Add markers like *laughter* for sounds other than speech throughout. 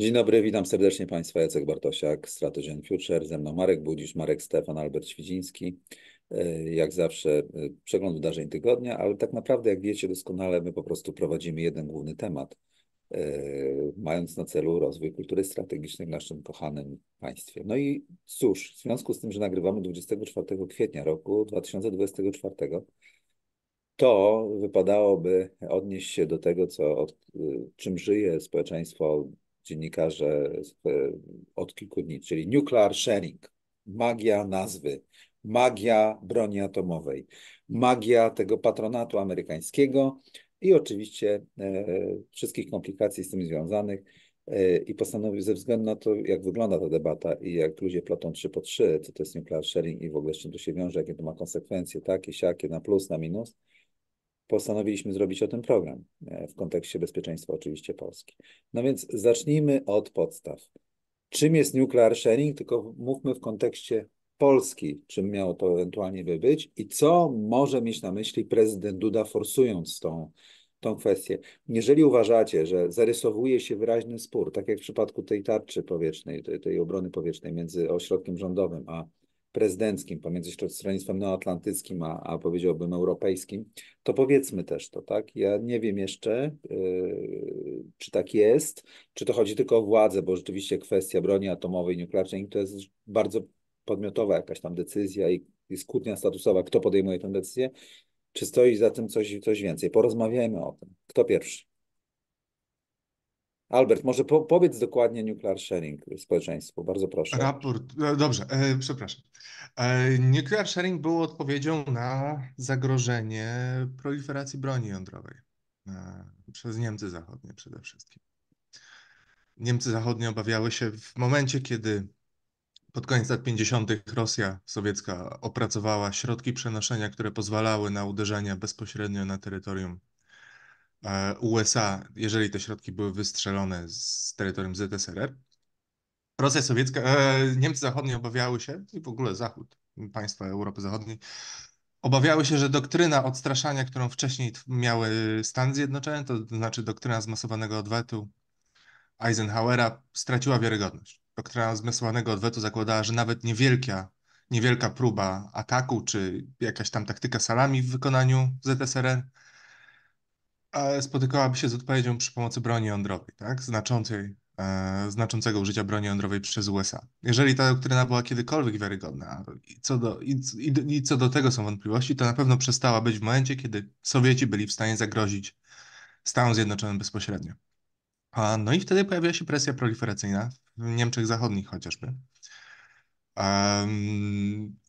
Dzień dobry, witam serdecznie Państwa. Jacek Bartosiak, Strategy and Future. Ze mną Marek Budzisz, Marek Stefan, Albert Świdziński. E, jak zawsze e, przegląd wydarzeń tygodnia, ale tak naprawdę, jak wiecie doskonale, my po prostu prowadzimy jeden główny temat, e, mając na celu rozwój kultury strategicznej w naszym kochanym państwie. No i cóż, w związku z tym, że nagrywamy 24 kwietnia roku 2024, to wypadałoby odnieść się do tego, co, od, czym żyje społeczeństwo dziennikarze od kilku dni, czyli nuclear sharing, magia nazwy, magia broni atomowej, magia tego patronatu amerykańskiego i oczywiście e, wszystkich komplikacji z tym związanych. E, I postanowił ze względu na to, jak wygląda ta debata i jak ludzie plotą 3 po 3, co to jest nuclear sharing i w ogóle z czym to się wiąże, jakie to ma konsekwencje, takie, siakie, na plus, na minus, postanowiliśmy zrobić o tym program e, w kontekście bezpieczeństwa oczywiście Polski. No więc zacznijmy od podstaw. Czym jest nuclear sharing? Tylko mówmy w kontekście Polski, czym miało to ewentualnie by być i co może mieć na myśli prezydent Duda forsując tą, tą kwestię. Jeżeli uważacie, że zarysowuje się wyraźny spór, tak jak w przypadku tej tarczy powietrznej, tej, tej obrony powietrznej między ośrodkiem rządowym a prezydenckim, pomiędzy stronnictwem neoatlantyckim, a, a powiedziałbym europejskim, to powiedzmy też to, tak? Ja nie wiem jeszcze, yy, czy tak jest, czy to chodzi tylko o władzę, bo rzeczywiście kwestia broni atomowej, nuklearnej to jest bardzo podmiotowa jakaś tam decyzja i, i skutnia statusowa, kto podejmuje tę decyzję, czy stoi za tym coś, coś więcej. Porozmawiajmy o tym. Kto pierwszy? Albert, może po, powiedz dokładnie nuclear sharing społeczeństwu, bardzo proszę. Raport, e, dobrze, e, przepraszam. E, nuclear sharing był odpowiedzią na zagrożenie proliferacji broni jądrowej e, przez Niemcy Zachodnie przede wszystkim. Niemcy Zachodnie obawiały się w momencie, kiedy pod koniec lat 50. Rosja sowiecka opracowała środki przenoszenia, które pozwalały na uderzenia bezpośrednio na terytorium USA, jeżeli te środki były wystrzelone z terytorium ZSRR. Rosja sowiecka, e, Niemcy zachodnie obawiały się, i w ogóle Zachód, państwa Europy Zachodniej, obawiały się, że doktryna odstraszania, którą wcześniej miały Stany Zjednoczone, to znaczy doktryna zmasowanego odwetu Eisenhowera, straciła wiarygodność doktryna zmysłanego odwetu zakładała, że nawet niewielka, niewielka próba ataku, czy jakaś tam taktyka salami w wykonaniu ZSRR spotykałaby się z odpowiedzią przy pomocy broni jądrowej, tak? Znaczącej, e, znaczącego użycia broni jądrowej przez USA. Jeżeli ta doktryna była kiedykolwiek wiarygodna i co, do, i, i, i co do tego są wątpliwości, to na pewno przestała być w momencie, kiedy Sowieci byli w stanie zagrozić Stanom Zjednoczonym bezpośrednio. A, no i wtedy pojawia się presja proliferacyjna w Niemczech Zachodnich chociażby.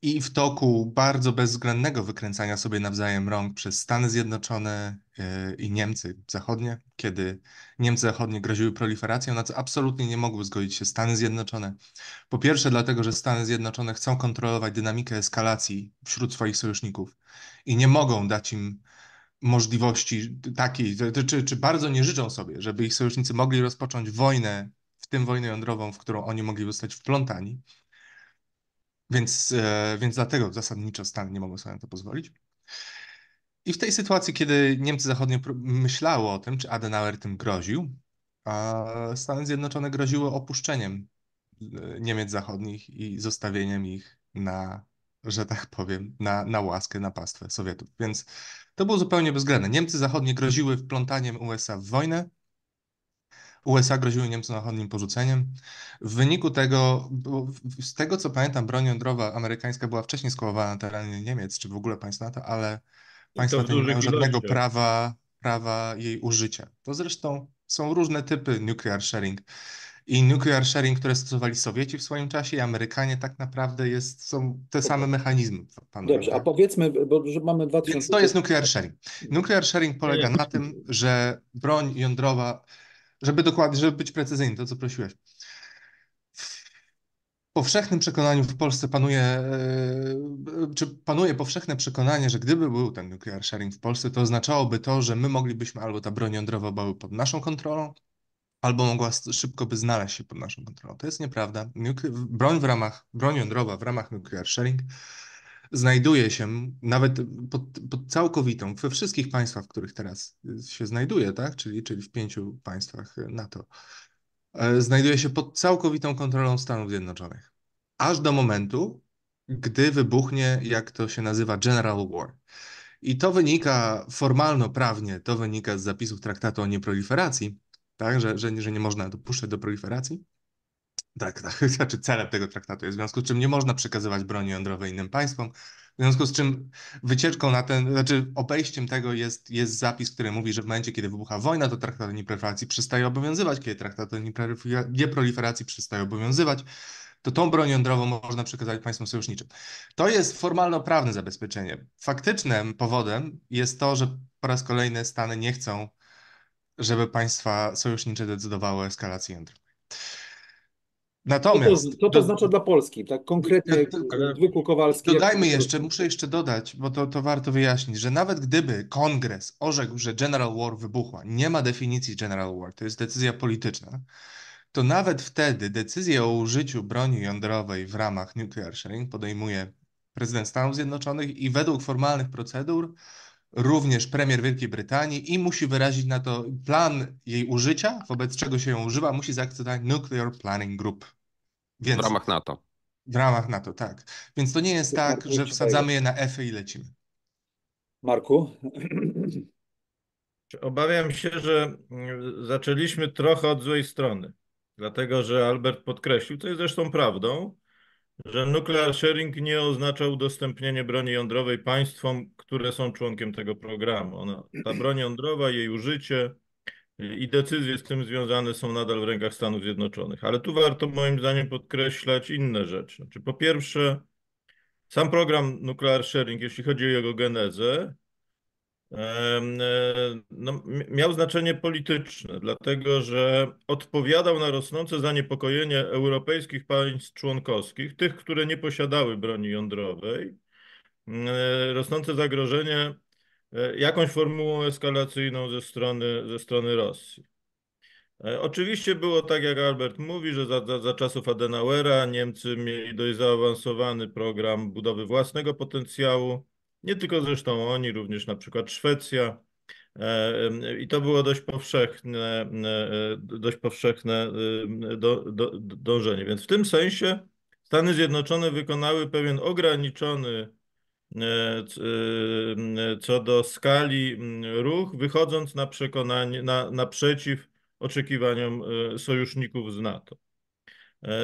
I w toku bardzo bezwzględnego wykręcania sobie nawzajem rąk przez Stany Zjednoczone yy, i Niemcy Zachodnie, kiedy Niemcy Zachodnie groziły proliferacją, na co absolutnie nie mogły zgodzić się Stany Zjednoczone. Po pierwsze, dlatego, że Stany Zjednoczone chcą kontrolować dynamikę eskalacji wśród swoich sojuszników i nie mogą dać im możliwości takiej, czy, czy bardzo nie życzą sobie, żeby ich sojusznicy mogli rozpocząć wojnę, w tym wojnę jądrową, w którą oni mogli zostać wplątani. Więc, e, więc dlatego zasadniczo Stany nie mogą sobie na to pozwolić. I w tej sytuacji, kiedy Niemcy Zachodnie myślały o tym, czy Adenauer tym groził, a Stany Zjednoczone groziły opuszczeniem e, Niemiec Zachodnich i zostawieniem ich na, że tak powiem, na, na łaskę, na pastwę Sowietów. Więc to było zupełnie bezwzględne. Niemcy Zachodnie groziły wplątaniem USA w wojnę, USA groziły Niemcom Zachodnim porzuceniem. W wyniku tego, z tego co pamiętam, broń jądrowa amerykańska była wcześniej składowana na terenie Niemiec, czy w ogóle państw NATO, ale państwa te nie mają żadnego prawa, prawa jej użycia. To zresztą są różne typy nuclear sharing. I nuclear sharing, które stosowali Sowieci w swoim czasie i Amerykanie tak naprawdę jest, są te same mechanizmy. Panowie, Dobrze, tak? a powiedzmy, bo że mamy 2000... Więc to jest nuclear sharing. Nuclear sharing polega na tym, że broń jądrowa, żeby dokładnie, żeby być precyzyjny, to co prosiłeś. W powszechnym przekonaniu w Polsce panuje, e, czy panuje powszechne przekonanie, że gdyby był ten nuclear sharing w Polsce, to oznaczałoby to, że my moglibyśmy albo ta broń jądrowa była pod naszą kontrolą, albo mogła szybko by znaleźć się pod naszą kontrolą. To jest nieprawda. Broń w ramach, broń jądrowa w ramach nuclear sharing znajduje się nawet pod, pod całkowitą, we wszystkich państwach, w których teraz się znajduje, tak? czyli, czyli w pięciu państwach NATO, e, znajduje się pod całkowitą kontrolą Stanów Zjednoczonych. Aż do momentu, gdy wybuchnie, jak to się nazywa, General War. I to wynika formalno-prawnie, to wynika z zapisów traktatu o nieproliferacji, tak, że, że, że nie można dopuszczać do proliferacji. Tak, tak, *laughs* znaczy celem tego traktatu jest, w związku z czym nie można przekazywać broni jądrowej innym państwom, w związku z czym wycieczką na ten, znaczy obejściem tego jest, jest zapis, który mówi, że w momencie, kiedy wybucha wojna, to traktat o nieproliferacji przestaje obowiązywać, kiedy traktat o nieproliferacji przestaje obowiązywać, to tą broń jądrową można przekazać państwom sojuszniczym. To jest formalno-prawne zabezpieczenie. Faktycznym powodem jest to, że po raz kolejny Stany nie chcą, żeby państwa sojusznicze decydowały o eskalacji jądrowej. Natomiast. Co to, co to oznacza dla Polski? Tak konkretnie, zwykły Kowalski. Dodajmy jeszcze, muszę jeszcze dodać, bo to, to warto wyjaśnić, że nawet gdyby kongres orzekł, że General War wybuchła, nie ma definicji General War, to jest decyzja polityczna, to nawet wtedy decyzję o użyciu broni jądrowej w ramach nuclear sharing podejmuje prezydent Stanów Zjednoczonych i według formalnych procedur również premier Wielkiej Brytanii i musi wyrazić na to plan jej użycia, wobec czego się ją używa, musi zaakceptować Nuclear Planning Group. Więc, w ramach NATO. W ramach NATO, tak. Więc to nie jest tak, że wsadzamy je na F i lecimy. Marku? Obawiam się, że zaczęliśmy trochę od złej strony, dlatego że Albert podkreślił, co jest zresztą prawdą, że nuclear sharing nie oznacza udostępnienie broni jądrowej państwom, które są członkiem tego programu. Ona, ta broń jądrowa, jej użycie i decyzje z tym związane są nadal w rękach Stanów Zjednoczonych. Ale tu warto moim zdaniem podkreślać inne rzeczy. Znaczy, po pierwsze, sam program nuclear sharing, jeśli chodzi o jego genezę, no, miał znaczenie polityczne, dlatego że odpowiadał na rosnące zaniepokojenie europejskich państw członkowskich, tych, które nie posiadały broni jądrowej, rosnące zagrożenie e, jakąś formułą eskalacyjną ze strony, ze strony Rosji. E, oczywiście było tak, jak Albert mówi, że za, za, za czasów Adenauera Niemcy mieli dość zaawansowany program budowy własnego potencjału nie tylko zresztą oni, również na przykład Szwecja. E, I to było dość powszechne, e, dość powszechne do, do, dążenie. Więc w tym sensie Stany Zjednoczone wykonały pewien ograniczony e, co do skali ruch, wychodząc na przekonanie, na, naprzeciw oczekiwaniom sojuszników z NATO.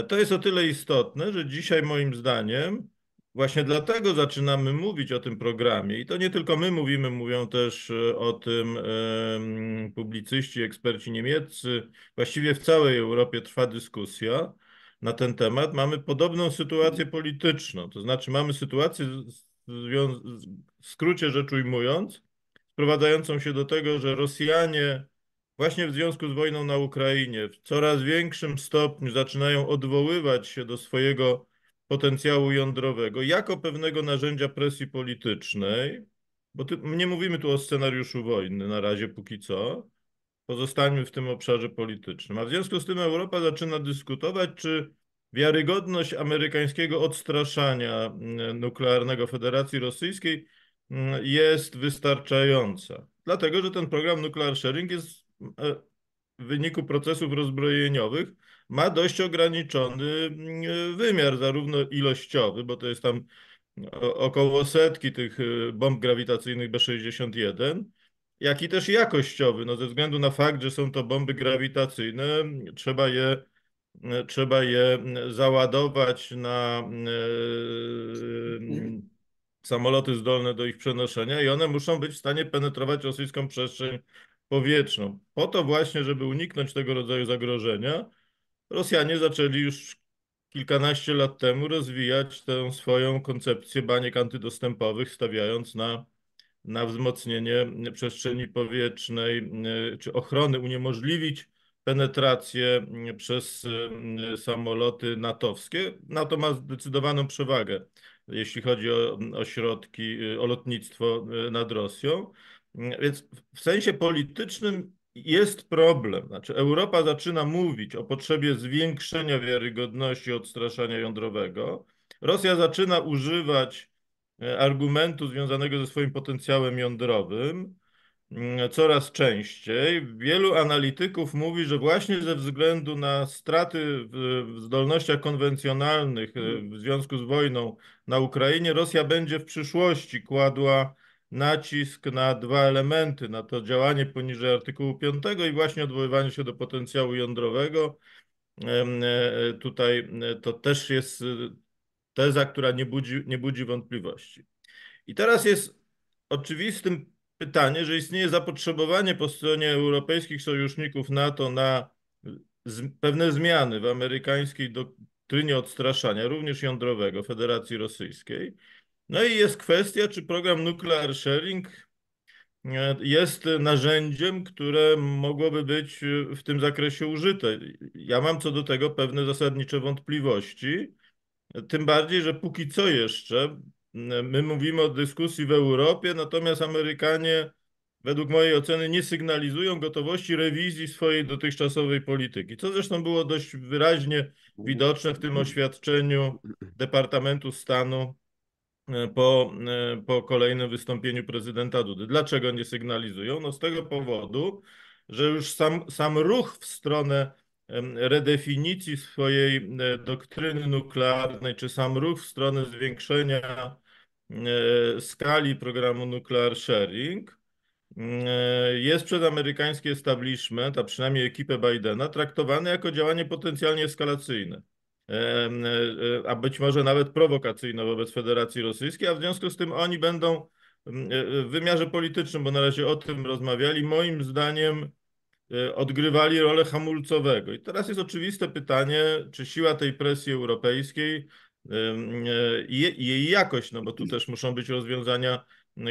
To jest o tyle istotne, że dzisiaj moim zdaniem Właśnie dlatego zaczynamy mówić o tym programie i to nie tylko my mówimy, mówią też e, o tym publicyści, eksperci niemieccy. Właściwie w całej Europie trwa dyskusja na ten temat. Mamy podobną sytuację polityczną, to znaczy mamy sytuację, w skrócie rzecz ujmując, sprowadzającą się do tego, że Rosjanie właśnie w związku z wojną na Ukrainie w coraz większym stopniu zaczynają odwoływać się do swojego potencjału jądrowego jako pewnego narzędzia presji politycznej, bo ty, nie mówimy tu o scenariuszu wojny na razie póki co, pozostańmy w tym obszarze politycznym. A w związku z tym Europa zaczyna dyskutować, czy wiarygodność amerykańskiego odstraszania mm, nuklearnego Federacji Rosyjskiej mm, jest wystarczająca. Dlatego, że ten program Nuclear Sharing jest e, w wyniku procesów rozbrojeniowych ma dość ograniczony mm, wymiar, zarówno ilościowy, bo to jest tam około setki tych y, bomb grawitacyjnych B-61, jak i też jakościowy, no ze względu na fakt, że są to bomby grawitacyjne, trzeba je, trzeba je załadować na y, samoloty zdolne do ich przenoszenia i one muszą być w stanie penetrować rosyjską przestrzeń powietrzną. Po to właśnie, żeby uniknąć tego rodzaju zagrożenia, Rosjanie zaczęli już kilkanaście lat temu rozwijać tę swoją koncepcję baniek antydostępowych, stawiając na, na wzmocnienie przestrzeni powietrznej czy ochrony, uniemożliwić penetrację przez y, samoloty natowskie. NATO ma zdecydowaną przewagę, jeśli chodzi o, o środki, o lotnictwo nad Rosją. Więc w sensie politycznym jest problem. Znaczy, Europa zaczyna mówić o potrzebie zwiększenia wiarygodności odstraszania jądrowego. Rosja zaczyna używać e, argumentu związanego ze swoim potencjałem jądrowym. mm, coraz częściej. Wielu analityków mówi, że właśnie ze względu na straty w zdolnościach konwencjonalnych e, w związku z wojną na Ukrainie, Rosja będzie w przyszłości kładła nacisk na dwa elementy, na to działanie poniżej artykułu 5 i właśnie odwoływanie się do potencjału jądrowego. Em, e, Tutaj e, to też jest e, teza, która nie budzi, nie budzi wątpliwości. I teraz jest oczywistym pytanie, że istnieje zapotrzebowanie po stronie europejskich sojuszników NATO na pewne zmiany w amerykańskiej doktrynie odstraszania, również jądrowego Federacji Rosyjskiej. No i jest kwestia, czy program Nuclear Sharing e, jest narzędziem, które mogłoby być e, w tym zakresie użyte. Ja mam co do tego pewne zasadnicze wątpliwości, tym bardziej, że póki co jeszcze my mówimy o dyskusji w Europie, natomiast Amerykanie według mojej oceny nie sygnalizują gotowości rewizji swojej dotychczasowej polityki, co zresztą było dość wyraźnie widoczne w tym oświadczeniu Departamentu Stanu po, e, po kolejnym wystąpieniu prezydenta Dudy. Dlaczego nie sygnalizują? No z tego powodu, że już sam, sam ruch w stronę redefinicji swojej e, doktryny nuklearnej, czy sam ruch w stronę zwiększenia e, skali programu Nuclear Sharing e, jest przez amerykański establishment, a przynajmniej ekipę Bidena, traktowany jako działanie potencjalnie eskalacyjne e, a być może nawet prowokacyjne wobec Federacji Rosyjskiej, a w związku z tym oni będą e, w wymiarze politycznym, bo na razie o tym rozmawiali, moim zdaniem e, odgrywali rolę hamulcowego. I teraz jest oczywiste pytanie, czy siła tej presji europejskiej e, i je- i jej jakość, no bo tu też muszą być rozwiązania,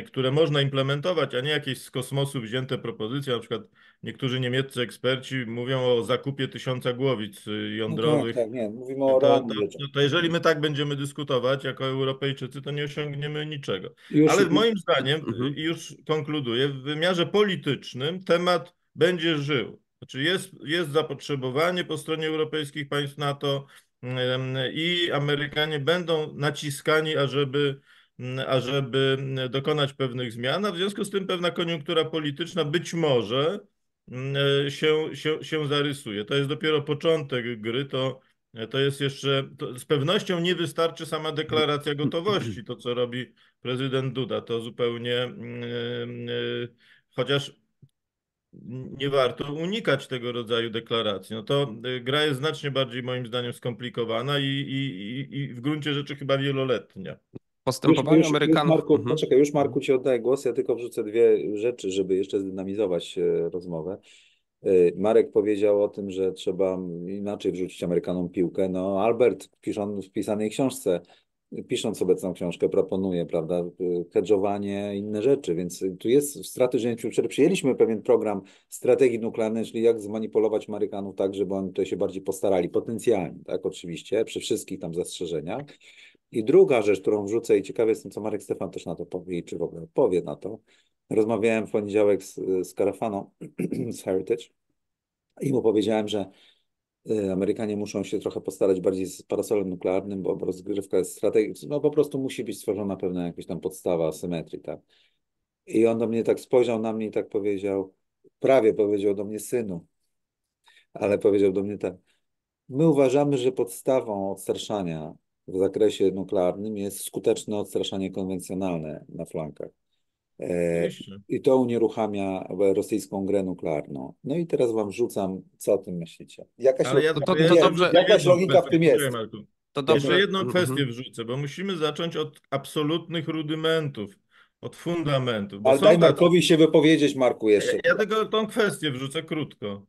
które można implementować, a nie jakieś z kosmosu wzięte propozycje. Na przykład niektórzy niemieccy eksperci mówią o zakupie tysiąca głowic y, No tak, jądrowych. tak, nie, mówimy To, o to, to, to jeżeli my tak będziemy dyskutować jako Europejczycy, to nie osiągniemy niczego. Już, Ale moim zdaniem, Mhm. i już konkluduję, w wymiarze politycznym temat będzie żył. Znaczy jest, jest zapotrzebowanie po stronie europejskich państw NATO i Amerykanie będą naciskani, ażeby, ażeby dokonać pewnych zmian, a w związku z tym pewna koniunktura polityczna być może się, się, się zarysuje. To jest dopiero początek gry, to to jest jeszcze, to z pewnością nie wystarczy sama deklaracja gotowości, to co robi prezydent Duda. To zupełnie, mm, y, chociaż nie warto unikać tego rodzaju deklaracji. No to gra jest znacznie bardziej moim zdaniem skomplikowana i, i, i w gruncie rzeczy chyba wieloletnia. Już, Postępowanie już, już Amerykanów. Marku, Mhm. poczekaj, już Marku Ci oddaję głos, ja tylko wrzucę dwie rzeczy, żeby jeszcze zdynamizować e, rozmowę. E, Marek powiedział o tym, że trzeba inaczej wrzucić Amerykanom piłkę. No Albert pisząc w pisanej książce, pisząc obecną książkę, proponuje, prawda, e, hedżowanie, inne rzeczy, więc tu jest w Future, przyjęliśmy pewien program strategii nuklearnej, czyli jak zmanipulować Amerykanów tak, żeby oni tutaj się bardziej postarali, potencjalnie, tak, oczywiście, przy wszystkich tam zastrzeżeniach. I druga rzecz, którą wrzucę i ciekawy jestem, co Marek Stefan też na to powie, czy w ogóle odpowie na to. Rozmawiałem w poniedziałek z, z Karafaną *clears throat* z Heritage i mu powiedziałem, że y, Amerykanie muszą się trochę postarać bardziej z parasolem nuklearnym, bo rozgrywka jest strategiczna, no po prostu musi być stworzona pewna jakaś tam podstawa symetrii, tak. I on do mnie tak spojrzał na mnie i tak powiedział, prawie powiedział do mnie synu, ale powiedział do mnie tak, My uważamy, że podstawą odstraszania w zakresie nuklearnym jest skuteczne odstraszanie konwencjonalne na flankach. E. I to unieruchamia rosyjską grę nuklearną. No i teraz wam rzucam, co o tym myślicie. Jakaś, Ale ja, logika, to- to, ja to jeszcze dobrze- wrzucę jakaś jedną logika w tym jest. To dobrze. Jeszcze jedną Mhm. kwestię wrzucę, bo musimy zacząć od absolutnych rudymentów, od fundamentów. Bo Ale daj tacy- Markowi się wypowiedzieć, Marku, jeszcze. Ja, ja tylko tą kwestię wrzucę krótko.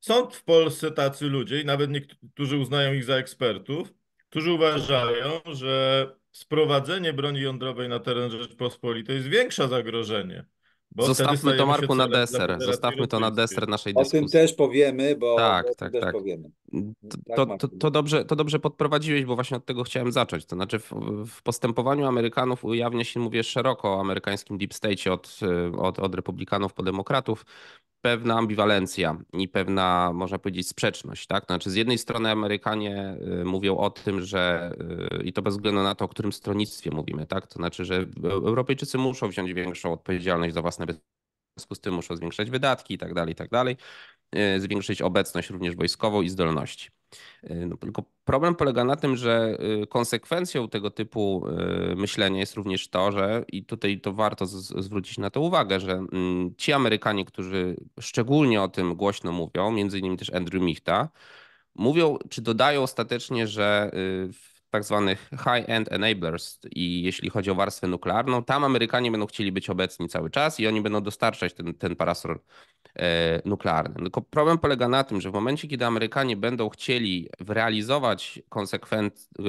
Są w Polsce tacy ludzie, i nawet niektórzy uznają ich za ekspertów, którzy uważają, że sprowadzenie broni jądrowej na teren Rzeczpospolitej zwiększa zagrożenie. Bo wtedy Zostawmy to Marku na deser. Zostawmy to na deser naszej O tym dyskusji. też powiemy, bo Tak, o tym tak, też tak. powiemy. To, Tak, to, to, dobrze, to dobrze podprowadziłeś, bo właśnie od tego chciałem zacząć. To znaczy, w, w postępowaniu Amerykanów ujawnia się, mówię szeroko o amerykańskim deep state od, y, od, od republikanów po demokratów, pewna ambiwalencja i pewna, można powiedzieć, sprzeczność. Tak? Znaczy, z jednej strony Amerykanie y, mówią o tym, że y, i to bez względu na to, o którym stronnictwie mówimy, tak? To znaczy, że Europejczycy muszą wziąć większą odpowiedzialność za własne związku z tym muszą zwiększać wydatki i tak dalej, i tak dalej. E, zwiększyć obecność również wojskową i zdolności. E, no, tylko problem polega na tym, że e, konsekwencją tego typu myślenia jest również to, że i tutaj to warto zwrócić na to uwagę, że mm, ci Amerykanie, którzy szczególnie o tym głośno mówią, między innymi też Andrew Michta, mówią, czy dodają ostatecznie, że w tak zwanych high-end enablers i jeśli chodzi o warstwę nuklearną, tam Amerykanie będą chcieli być obecni cały czas i oni będą dostarczać ten, ten parasol e, nuklearny. Tylko problem polega na tym, że w momencie, kiedy Amerykanie będą chcieli realizować konsekwent, e,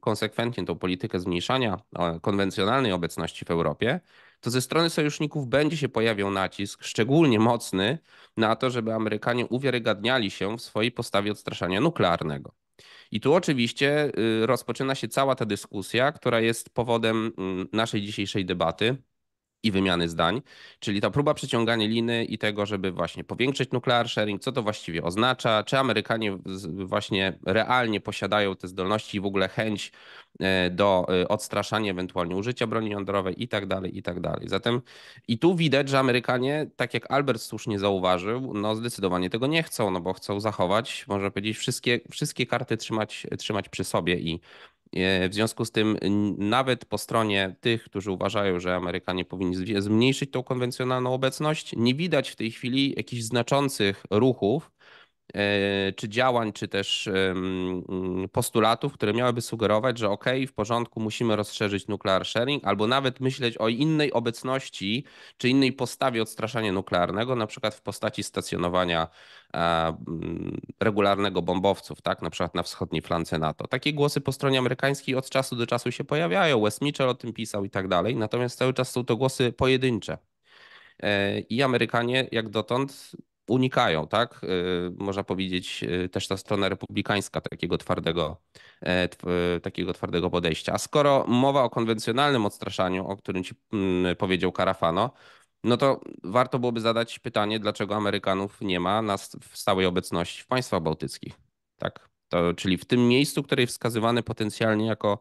konsekwentnie tą politykę zmniejszania e, konwencjonalnej obecności w Europie, to ze strony sojuszników będzie się pojawiał nacisk, szczególnie mocny, na to, żeby Amerykanie uwiarygadniali się w swojej postawie odstraszania nuklearnego. I tu oczywiście y, rozpoczyna się cała ta dyskusja, która jest powodem mm, naszej dzisiejszej debaty i wymiany zdań, czyli ta próba przeciągania liny i tego, żeby właśnie powiększyć nuclear sharing, co to właściwie oznacza, czy Amerykanie właśnie realnie posiadają te zdolności i w ogóle chęć e, do e, odstraszania ewentualnie użycia broni jądrowej i tak dalej, i tak dalej. Zatem i tu widać, że Amerykanie, tak jak Albert słusznie zauważył, no zdecydowanie tego nie chcą, no bo chcą zachować, można powiedzieć, wszystkie, wszystkie karty trzymać, trzymać przy sobie i w związku z tym nawet po stronie tych, którzy uważają, że Amerykanie powinni zmniejszyć tą konwencjonalną obecność, nie widać w tej chwili jakichś znaczących ruchów, E, czy działań, czy też postulatów, które miałyby sugerować, że ok, w porządku, musimy rozszerzyć nuclear sharing, albo nawet myśleć o innej obecności, czy innej postawie odstraszania nuklearnego, na przykład w postaci stacjonowania regularnego bombowców, tak, na przykład na wschodniej flance NATO. Takie głosy po stronie amerykańskiej od czasu do czasu się pojawiają, Wes Mitchell o tym pisał i tak dalej, natomiast cały czas są to głosy pojedyncze. E, I Amerykanie jak dotąd unikają, tak? Y, można powiedzieć y, też ta strona republikańska takiego twardego, e, takiego twardego podejścia. A skoro mowa o konwencjonalnym odstraszaniu, o którym ci mm, powiedział Karafano, no to warto byłoby zadać pytanie, dlaczego Amerykanów nie ma na stałej obecności w państwach bałtyckich. Tak? To, czyli w tym miejscu, które jest wskazywane potencjalnie jako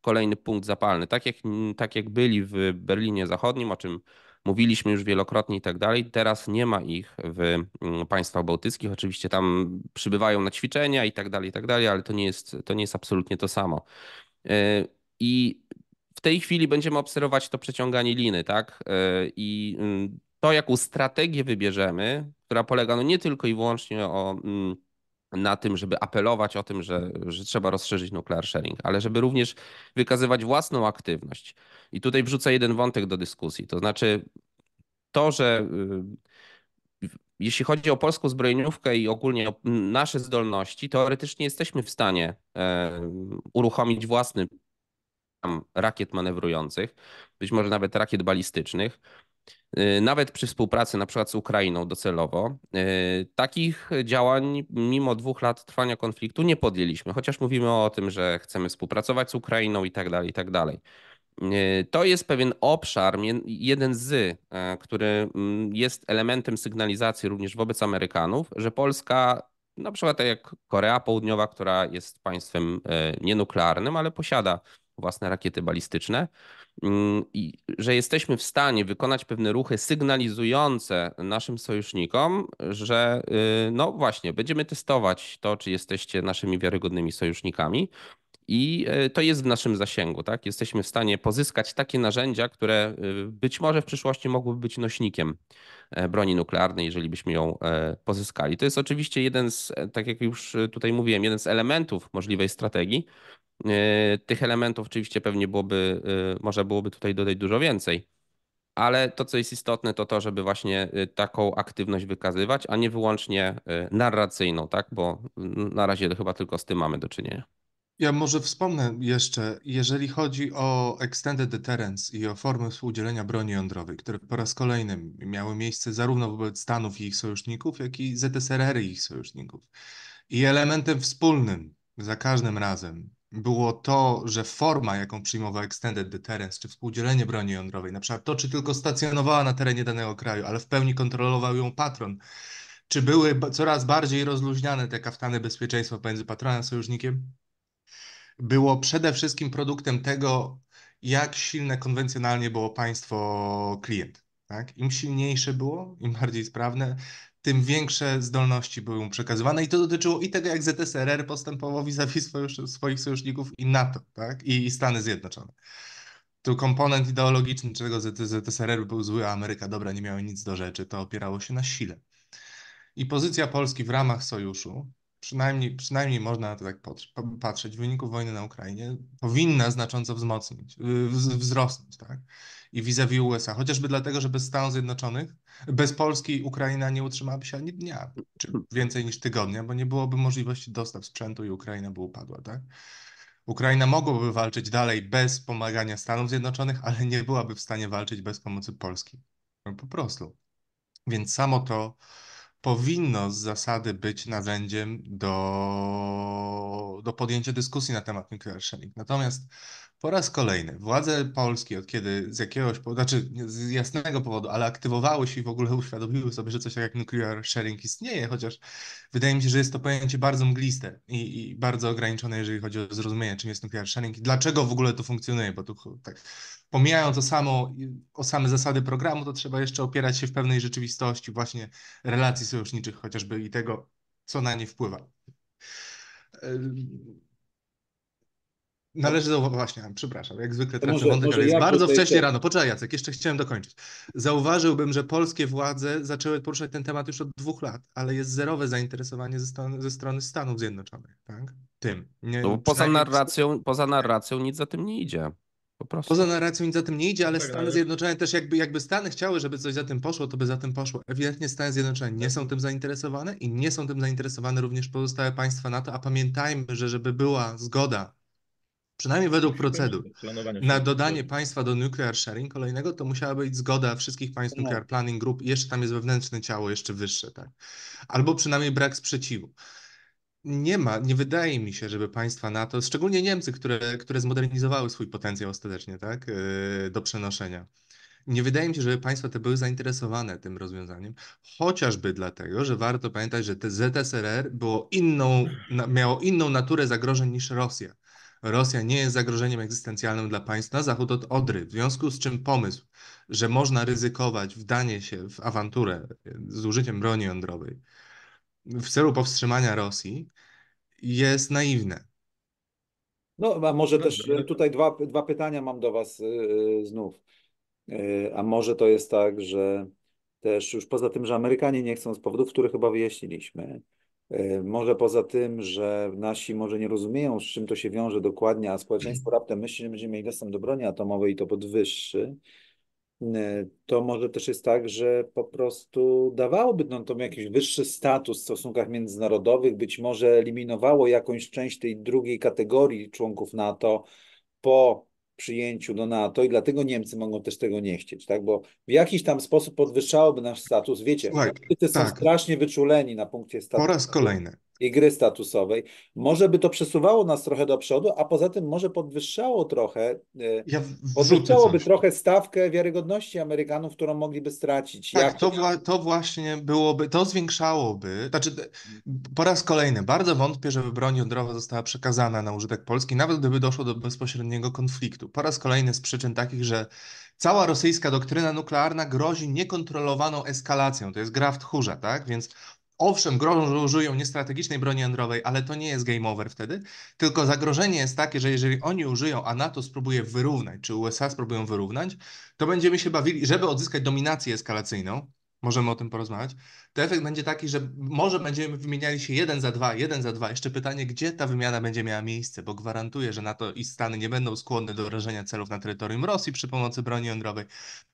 kolejny punkt zapalny. Tak jak, tak jak byli w Berlinie Zachodnim, o czym Mówiliśmy już wielokrotnie i tak dalej. Teraz nie ma ich w mm, państwach bałtyckich. Oczywiście tam przybywają na ćwiczenia i tak dalej, i tak dalej, ale to nie jest, to nie jest absolutnie to samo. E, I w tej chwili będziemy obserwować to przeciąganie liny, tak? E, I mm, to, jaką strategię wybierzemy, która polega no nie tylko i wyłącznie o mm, na tym, żeby apelować o tym, że, że trzeba rozszerzyć nuclear sharing, ale żeby również wykazywać własną aktywność. I tutaj wrzucę jeden wątek do dyskusji, to znaczy to, że y, jeśli chodzi o polską zbrojeniówkę i ogólnie o nasze zdolności, teoretycznie jesteśmy w stanie e, uruchomić własny rakiet manewrujących, być może nawet rakiet balistycznych. Y, nawet przy współpracy na przykład z Ukrainą docelowo, y, takich działań mimo dwóch lat trwania konfliktu nie podjęliśmy, chociaż mówimy o tym, że chcemy współpracować z Ukrainą i tak dalej, i tak dalej. Y, to jest pewien obszar, jeden z, który mm, jest elementem sygnalizacji również wobec Amerykanów, że Polska, na przykład tak jak Korea Południowa, która jest państwem nienuklearnym, ale posiada własne rakiety balistyczne, i że jesteśmy w stanie wykonać pewne ruchy sygnalizujące naszym sojusznikom, że y, no właśnie, będziemy testować to, czy jesteście naszymi wiarygodnymi sojusznikami. I y, to jest w naszym zasięgu, tak? Jesteśmy w stanie pozyskać takie narzędzia, które y, być może w przyszłości mogłyby być nośnikiem e, broni nuklearnej, jeżeli byśmy ją e, pozyskali. To jest oczywiście jeden z, e, tak jak już tutaj mówiłem, jeden z elementów możliwej strategii, E, tych elementów oczywiście pewnie byłoby, e, może byłoby tutaj dodać dużo więcej. Ale to, co jest istotne, to to, żeby właśnie e, taką aktywność wykazywać, a nie wyłącznie narracyjną, tak? Bo na razie chyba tylko z tym mamy do czynienia. Ja może wspomnę jeszcze, jeżeli chodzi o Extended Deterrence i o formy współdzielenia broni jądrowej, które po raz kolejny miały miejsce zarówno wobec Stanów i ich sojuszników, jak i ZSRR i ich sojuszników. I elementem wspólnym za każdym razem było to, że forma, jaką przyjmował Extended Deterrence, czy współdzielenie broni jądrowej, na przykład to, czy tylko stacjonowała na terenie danego kraju, ale w pełni kontrolował ją patron, czy były coraz bardziej rozluźniane te kaftany bezpieczeństwa pomiędzy patronem a sojusznikiem, było przede wszystkim produktem tego, jak silne konwencjonalnie było państwo klient. Tak? Im silniejsze było, im bardziej sprawne, tym większe zdolności były mu przekazywane i to dotyczyło i tego, jak ZSRR postępował vis-a-vis swoich, sojuszników i NATO, tak? I, i Stany Zjednoczone. Tu komponent ideologiczny, czego ZSRR był zły, a Ameryka dobra nie miała nic do rzeczy, to opierało się na sile. I pozycja Polski w ramach sojuszu, przynajmniej, przynajmniej można na to tak patrzeć, wyniku wojny na Ukrainie, powinna znacząco wzmocnić, wzrosnąć, tak? I vis-a-vis USA, chociażby dlatego, że bez Stanów Zjednoczonych, bez Polski Ukraina nie utrzymałaby się ani dnia, czy więcej niż tygodnia, bo nie byłoby możliwości dostaw sprzętu i Ukraina by upadła, tak? Ukraina mogłaby walczyć dalej bez pomagania Stanów Zjednoczonych, ale nie byłaby w stanie walczyć bez pomocy Polski. Po prostu. Więc samo to powinno z zasady być narzędziem do, do podjęcia dyskusji na temat sharing. Natomiast po raz kolejny władze polskie, od kiedy z jakiegoś znaczy z jasnego powodu, ale aktywowały się i w ogóle uświadomiły sobie, że coś jak nuclear sharing istnieje, chociaż wydaje mi się, że jest to pojęcie bardzo mgliste i, i bardzo ograniczone, jeżeli chodzi o zrozumienie, czym jest nuclear sharing i dlaczego w ogóle to funkcjonuje, bo tu tak pomijając o, samo, o same zasady programu, to trzeba jeszcze opierać się w pewnej rzeczywistości właśnie relacji sojuszniczych chociażby i tego, co na nie wpływa. Należy zauważyć, właśnie, przepraszam, jak zwykle tracę może- wątek, może ale jest ja bardzo wcześnie rano. Poczekaj Jacek, jeszcze chciałem dokończyć. Zauważyłbym, że polskie władze zaczęły poruszać ten temat już od dwóch lat, ale jest zerowe zainteresowanie ze, stan- ze strony Stanów Zjednoczonych, tak? Tym. Nie, No, poza narracją, poza narracją nic za tym nie idzie. Po prostu. Poza narracją nic za tym nie idzie, ale Tak, Stany ale- Zjednoczone też jakby, jakby Stany chciały, żeby coś za tym poszło, to by za tym poszło. Ewidentnie Stany Zjednoczone nie są tym zainteresowane i nie są tym zainteresowane również pozostałe państwa NATO, a pamiętajmy, że żeby była zgoda, przynajmniej według procedur, na dodanie państwa do nuclear sharing kolejnego, to musiała być zgoda wszystkich państw No. nuclear planning group i jeszcze tam jest wewnętrzne ciało jeszcze wyższe, tak? Albo przynajmniej brak sprzeciwu. Nie ma, nie wydaje mi się, żeby państwa NATO, szczególnie Niemcy, które, które zmodernizowały swój potencjał ostatecznie, tak, yy, do przenoszenia. Nie wydaje mi się, żeby państwa te były zainteresowane tym rozwiązaniem, chociażby dlatego, że warto pamiętać, że te ZSRR było inną, miało inną naturę zagrożeń niż Rosja. Rosja nie jest zagrożeniem egzystencjalnym dla państw na zachód od Odry, w związku z czym pomysł, że można ryzykować wdanie się w awanturę z użyciem broni jądrowej w celu powstrzymania Rosji jest naiwne. No, a może też tutaj dwa, dwa pytania mam do Was e, znów. E, A może to jest tak, że też już poza tym, że Amerykanie nie chcą z powodów, które chyba wyjaśniliśmy, może poza tym, że nasi może nie rozumieją, z czym to się wiąże dokładnie, a społeczeństwo raptem myśli, że będziemy mieli dostęp do broni atomowej i to podwyższy, e, to może też jest tak, że po prostu dawałoby no, to jakiś wyższy status w stosunkach międzynarodowych, być może eliminowało jakąś część tej drugiej kategorii członków NATO po przyjęciu do NATO i dlatego Niemcy mogą też tego nie chcieć, tak? Bo w jakiś tam sposób podwyższałoby nasz status. Wiecie, Słuchaj, Politycy są tak. strasznie wyczuleni na punkcie Po statusu raz kolejny. I gry statusowej. Może by to przesuwało nas trochę do przodu, a poza tym może podwyższało trochę, e, Ja podwyższałoby coś. trochę stawkę wiarygodności Amerykanów, którą mogliby stracić. Tak, Jak to, wła- to właśnie byłoby, to zwiększałoby, znaczy po raz kolejny, bardzo wątpię, żeby broń jądrowa została przekazana na użytek Polski, nawet gdyby doszło do bezpośredniego konfliktu. Po raz kolejny z przyczyn takich, że cała rosyjska doktryna nuklearna grozi niekontrolowaną eskalacją, to jest gra w tchórza, tak? Więc owszem, grożą, użyją niestrategicznej broni jądrowej, ale to nie jest game over wtedy, tylko zagrożenie jest takie, że jeżeli oni użyją, a NATO spróbuje wyrównać, czy USA spróbują wyrównać, to będziemy się bawili, żeby odzyskać dominację eskalacyjną, możemy o tym porozmawiać, to efekt będzie taki, że może będziemy wymieniali się jeden za dwa, jeden za dwa. Jeszcze pytanie, gdzie ta wymiana będzie miała miejsce, bo gwarantuję, że NATO i Stany nie będą skłonne do wrażenia celów na terytorium Rosji przy pomocy broni jądrowej,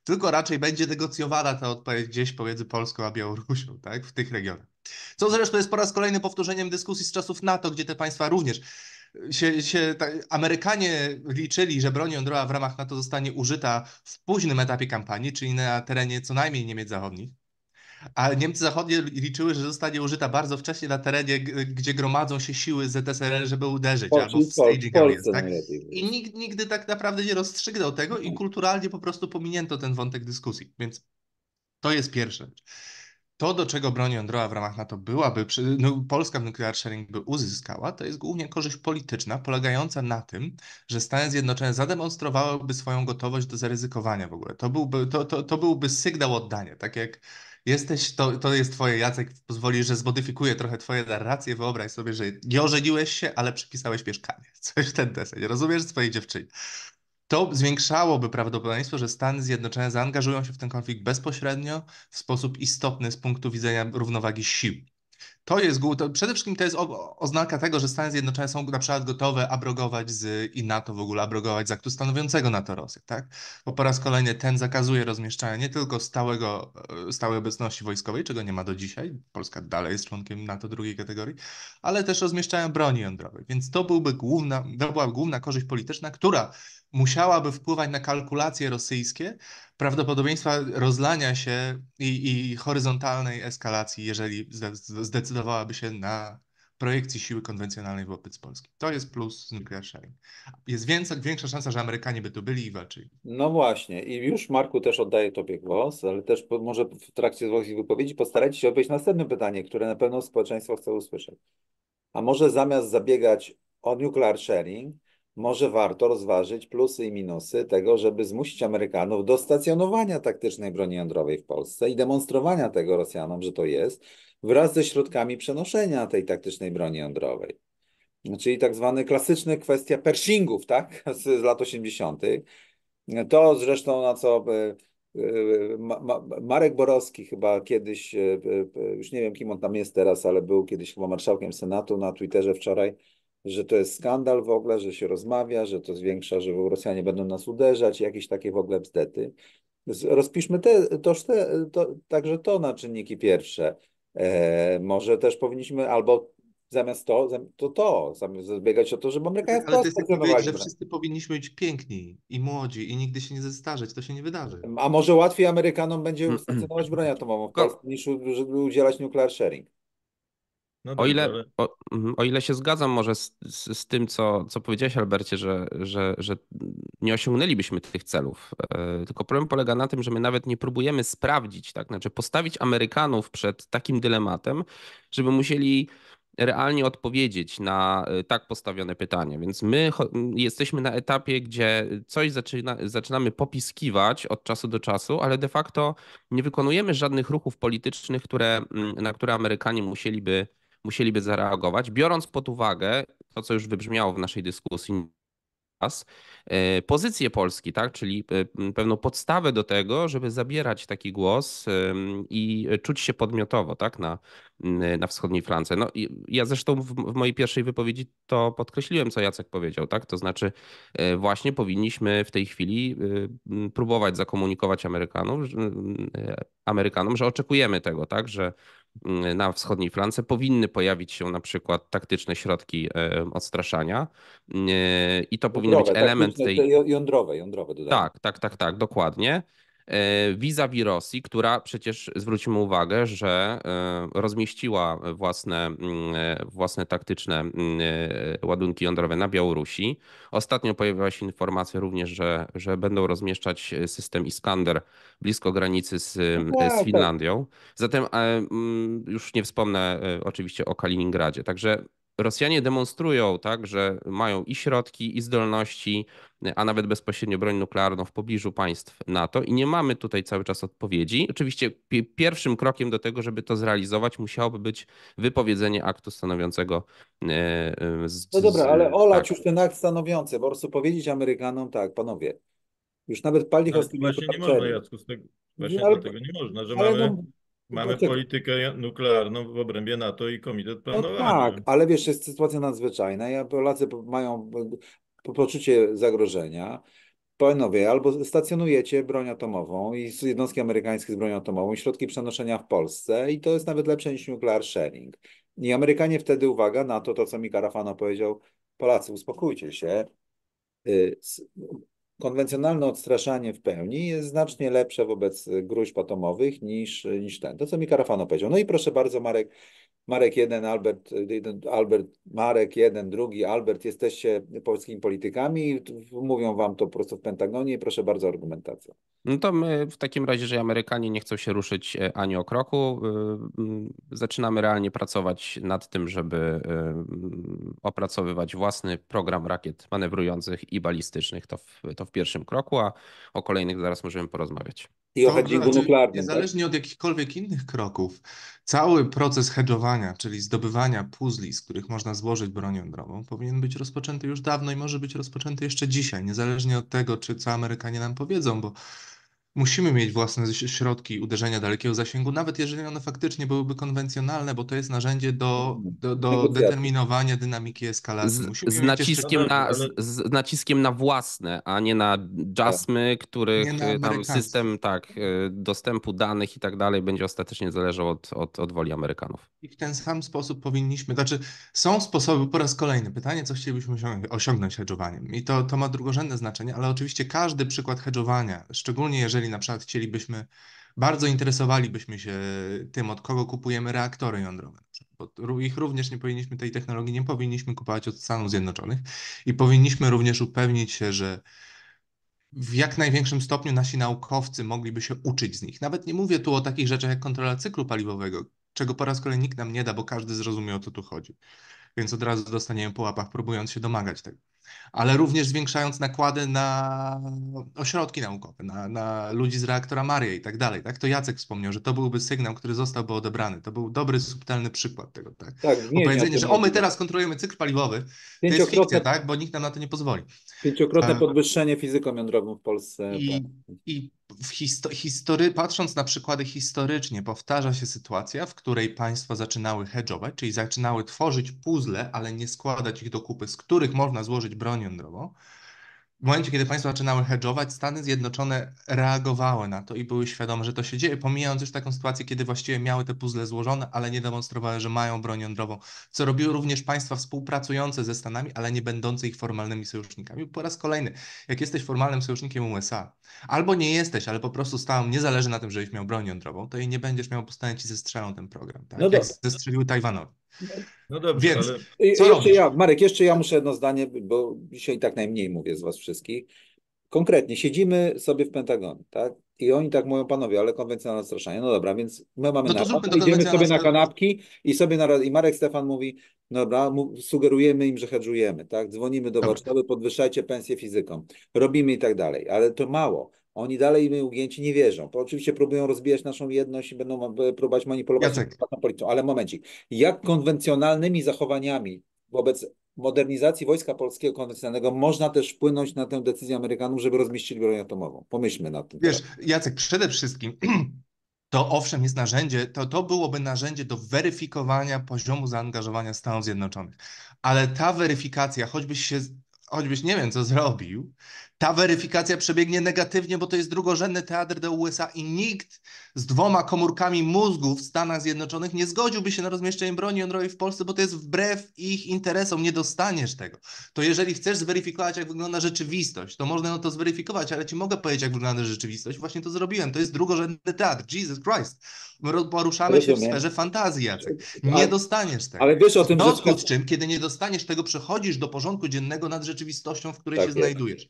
tylko raczej będzie negocjowana ta odpowiedź gdzieś pomiędzy Polską a Białorusią, tak, w tych regionach. Co zresztą jest po raz kolejny powtórzeniem dyskusji z czasów NATO, gdzie te państwa również się, się Amerykanie liczyli, że broń jądrowa w ramach NATO zostanie użyta w późnym etapie kampanii, czyli na terenie co najmniej Niemiec Zachodnich. A Niemcy Zachodnie liczyły, że zostanie użyta bardzo wcześnie na terenie, gdzie gromadzą się siły ZSRR, żeby uderzyć, Po- albo w staging areas, Polsce tak? I nikt nigdy tak naprawdę nie rozstrzygnął tego i kulturalnie po prostu pominięto ten wątek dyskusji. Więc to jest pierwsza rzecz. To, do czego broń jądrowa w ramach NATO byłaby, no, Polska w nuclear sharing by uzyskała, to jest głównie korzyść polityczna, polegająca na tym, że Stany Zjednoczone zademonstrowałyby swoją gotowość do zaryzykowania w ogóle. To byłby, to, to, to byłby sygnał oddania. Tak jak jesteś, to, to jest twoje, Jacek, pozwoli, że zmodyfikuję trochę twoje narracje. Wyobraź sobie, że nie ożeniłeś się, ale przypisałeś mieszkanie. *laughs* Coś w ten deseń. Rozumiesz swojej dziewczynie. To zwiększałoby prawdopodobieństwo, że Stany Zjednoczone zaangażują się w ten konflikt bezpośrednio, w sposób istotny z punktu widzenia równowagi sił. To jest, to przede wszystkim to jest o, oznaka tego, że Stany Zjednoczone są na przykład gotowe abrogować z i NATO w ogóle abrogować z aktu stanowiącego NATO Rosję, tak? Bo po raz kolejny ten zakazuje rozmieszczania nie tylko stałego, e, stałej obecności wojskowej, czego nie ma do dzisiaj, Polska dalej jest członkiem NATO drugiej kategorii, ale też rozmieszczają broni jądrowej. Więc to byłby główna, to była główna korzyść polityczna, która musiałaby wpływać na kalkulacje rosyjskie prawdopodobieństwa rozlania się i, i horyzontalnej eskalacji, jeżeli zde- zdecydowałaby się na projekcji siły konwencjonalnej wobec Polski. To jest plus nuclear sharing. Jest większa, większa szansa, że Amerykanie by tu byli i walczyli. No właśnie, i już Marku też oddaję Tobie głos, ale też po, może w trakcie swoich wypowiedzi postarajcie się odpowiedzieć na następne pytanie, które na pewno społeczeństwo chce usłyszeć. A może zamiast zabiegać o nuclear sharing, może warto rozważyć plusy i minusy tego, żeby zmusić Amerykanów do stacjonowania taktycznej broni jądrowej w Polsce i demonstrowania tego Rosjanom, że to jest, wraz ze środkami przenoszenia tej taktycznej broni jądrowej. Czyli tak zwane klasyczne kwestia Pershingów, tak, z, z lat 80. To zresztą na co e, e, Ma- Ma- Marek Borowski chyba kiedyś, e, już nie wiem kim on tam jest teraz, ale był kiedyś chyba marszałkiem Senatu na Twitterze wczoraj, że to jest skandal w ogóle, że się rozmawia, że to zwiększa, że Rosjanie będą nas uderzać, jakieś takie w ogóle bzdety. Rozpiszmy te, toż te, to, także to na czynniki pierwsze. E, może też powinniśmy albo zamiast to, to to, zamiast zabiegać o to, żeby Amerykanie w Ale to Polsce jest powiedzieć, że wszyscy powinniśmy być piękni i młodzi i nigdy się nie zestarzeć. To się nie wydarzy. A może łatwiej Amerykanom będzie stacjonować broń atomową w Polsce niż żeby udzielać nuclear sharing. No O ile, ale o, mhm, o ile się zgadzam może z, z, z tym, co, co powiedziałeś, Albercie, że, że, że nie osiągnęlibyśmy tych celów. E, Tylko problem polega na tym, że my nawet nie próbujemy sprawdzić, tak? Znaczy postawić Amerykanów przed takim dylematem, żeby musieli realnie odpowiedzieć na e, tak postawione pytanie. Więc my jesteśmy na etapie, gdzie coś zaczyna, zaczynamy popiskiwać od czasu do czasu, ale de facto nie wykonujemy żadnych ruchów politycznych, które, na które Amerykanie musieliby musieliby zareagować, biorąc pod uwagę to, co już wybrzmiało w naszej dyskusji raz, e, pozycję Polski, tak? czyli e, pewną podstawę do tego, żeby zabierać taki głos i czuć się podmiotowo tak? na, na wschodniej flance. No, ja zresztą w, w mojej pierwszej wypowiedzi to podkreśliłem, co Jacek powiedział. Tak? To znaczy e, właśnie powinniśmy w tej chwili próbować zakomunikować e, Amerykanom, że oczekujemy tego, tak? że na wschodniej flance powinny pojawić się na przykład taktyczne środki e, odstraszania e, i to powinien być Jądrowe, element tej... te ją- jądrowe, jądrowe dodajmy. Tak, tak, tak, tak, dokładnie. E, Vis-a-vis Rosji, która przecież zwróćmy uwagę, że e, rozmieściła własne, mm, e, własne taktyczne mm, ładunki jądrowe na Białorusi. Ostatnio pojawiła się informacja również, że, że będą rozmieszczać system Iskander blisko granicy z, No tak, z tak. Finlandią. Zatem mm, już nie wspomnę oczywiście o Kaliningradzie. Także Rosjanie demonstrują, tak, że mają i środki, i zdolności, a nawet bezpośrednio broń nuklearną w pobliżu państw NATO i nie mamy tutaj cały czas odpowiedzi. Oczywiście pi- pierwszym krokiem do tego, żeby to zrealizować, musiałoby być wypowiedzenie aktu stanowiącego e, e, z, No dobra, z- ale olać tak. już ten akt stanowiący, po prostu powiedzieć Amerykanom, tak, panowie, już nawet palić ale to właśnie nie można, Jacku, z tego, właśnie No, ale- dlatego nie można, że mamy, no, mamy poczekaj. politykę nuklearną w obrębie NATO i Komitet No Planowania. tak, ale wiesz, jest sytuacja nadzwyczajna. Polacy po- mają po- poczucie zagrożenia. Panowie, albo stacjonujecie broń atomową i jednostki amerykańskie z bronią atomową, i środki przenoszenia w Polsce, i to jest nawet lepsze niż nuclear sharing. I Amerykanie wtedy, uwaga na to, to co mi Karafano powiedział, Polacy, uspokójcie się. Konwencjonalne odstraszanie w pełni jest znacznie lepsze wobec gruźb atomowych niż, niż ten. To, co mi Karafano powiedział. No i proszę bardzo, Marek, Marek jeden, Albert, jeden, Albert, Marek jeden, drugi, Albert, jesteście polskimi politykami, mówią wam to prosto w Pentagonie i proszę bardzo argumentacja. No to my w takim razie, że Amerykanie nie chcą się ruszyć e, ani o kroku, mm, zaczynamy realnie pracować nad tym, żeby mm, opracowywać własny program rakiet manewrujących i balistycznych. To w, to w pierwszym kroku, a o kolejnych zaraz możemy porozmawiać. I o hedgingu znaczy, nuklearnym, tak? Niezależnie od jakichkolwiek innych kroków, cały proces hedżowania, czyli zdobywania puzli, z których można złożyć broń jądrową, powinien być rozpoczęty już dawno i może być rozpoczęty jeszcze dzisiaj, niezależnie od tego, czy co Amerykanie nam powiedzą, bo musimy mieć własne środki uderzenia dalekiego zasięgu, nawet jeżeli one faktycznie byłyby konwencjonalne, bo to jest narzędzie do, do, do determinowania dynamiki eskalacji. Z, Musimy z, jeszcze- naciskiem na, z, z naciskiem na własne, a nie na JASMy, których na y, tam system tak, y, dostępu danych i tak dalej będzie ostatecznie zależał od, od, od woli Amerykanów. I w ten sam sposób powinniśmy, znaczy są sposoby, po raz kolejny, pytanie, co chcielibyśmy osiąg- osiągnąć hedżowaniem. I to, to ma drugorzędne znaczenie, ale oczywiście każdy przykład hedżowania, szczególnie jeżeli na przykład chcielibyśmy, bardzo interesowalibyśmy się tym, od kogo kupujemy reaktory jądrowe, bo ich również nie powinniśmy, tej technologii nie powinniśmy kupować od Stanów Zjednoczonych i powinniśmy również upewnić się, że w jak największym stopniu nasi naukowcy mogliby się uczyć z nich. Nawet nie mówię tu o takich rzeczach jak kontrola cyklu paliwowego, czego po raz kolejny nikt nam nie da, bo każdy zrozumie o co tu chodzi. Więc od razu dostaniemy po łapach, próbując się domagać tego. Ale również zwiększając nakłady na ośrodki naukowe, na, na ludzi z reaktora Maria i tak dalej. Tak? To Jacek wspomniał, że to byłby sygnał, który zostałby odebrany. To był dobry, subtelny przykład tego. Tak? Tak, że o, my teraz kontrolujemy cykl paliwowy, to jest fikcja, tak? bo nikt nam na to nie pozwoli. pięciokrotne A- podwyższenie fizyką jądrową w Polsce. I, tak. i histo history, patrząc na przykłady historycznie, powtarza się sytuacja, w której państwa zaczynały hedżować, czyli zaczynały tworzyć puzzle, ale nie składać ich do kupy, z których można złożyć broń jądrową. W momencie, kiedy państwa zaczynały hedżować, Stany Zjednoczone reagowały na to i były świadome, że to się dzieje, pomijając już taką sytuację, kiedy właściwie miały te puzzle złożone, ale nie demonstrowały, że mają broń jądrową, co robiły również państwa współpracujące ze Stanami, ale nie będące ich formalnymi sojusznikami. Po raz kolejny, jak jesteś formalnym sojusznikiem USA, albo nie jesteś, ale po prostu Stanom nie zależy na tym, żebyś miał broń jądrową, to jej nie będziesz miał, bo Stany ci zestrzelą ten program, tak? No Jak zestrzeliły Tajwanowi. No dobrze, Więc- ale Co jeszcze robisz? ja, Marek, jeszcze ja muszę jedno zdanie, bo dzisiaj tak najmniej mówię z was wszystkich. Konkretnie, siedzimy sobie w Pentagonie, tak? I oni tak mówią, panowie, ale konwencjonalne straszanie. No dobra, więc my mamy No to napad, idziemy sobie na kanapki i sobie na, i Marek Stefan mówi, dobra, mu- sugerujemy im, że hedżujemy, tak? Dzwonimy do Dobra. Warszawy, podwyższajcie pensję fizykom, robimy i tak dalej, ale to mało. Oni dalej my ugięci nie wierzą. To oczywiście próbują rozbijać naszą jedność i będą ma- próbować manipulować Jacek. policją, ale momencik. Jak konwencjonalnymi zachowaniami wobec modernizacji Wojska Polskiego konwencjonalnego można też wpłynąć na tę decyzję Amerykanów, żeby rozmieścili broń atomową? Pomyślmy nad tym. Wiesz, teraz. Jacek, przede wszystkim *clears throat* to owszem jest narzędzie, to, to byłoby narzędzie do weryfikowania poziomu zaangażowania Stanów Zjednoczonych. Ale ta weryfikacja, choćbyś się, choćbyś nie wiem co zrobił, ta weryfikacja przebiegnie negatywnie, bo to jest drugorzędny teatr do USA i nikt z dwoma komórkami mózgu w Stanach Zjednoczonych nie zgodziłby się na rozmieszczenie broni jądrowej w Polsce, bo to jest wbrew ich interesom, nie dostaniesz tego. To jeżeli chcesz zweryfikować, jak wygląda rzeczywistość, to można to zweryfikować, ale ci mogę powiedzieć, jak wygląda rzeczywistość. Właśnie to zrobiłem. To jest drugorzędny teatr. Jesus Christ. My poruszamy się w Rozumiem. sferze fantazji, Jacek. Nie Ale- dostaniesz tego. Ale wiesz o W tym, że związku z czym, kiedy nie dostaniesz tego, przechodzisz do porządku dziennego nad rzeczywistością, w której Tak się jest. znajdujesz.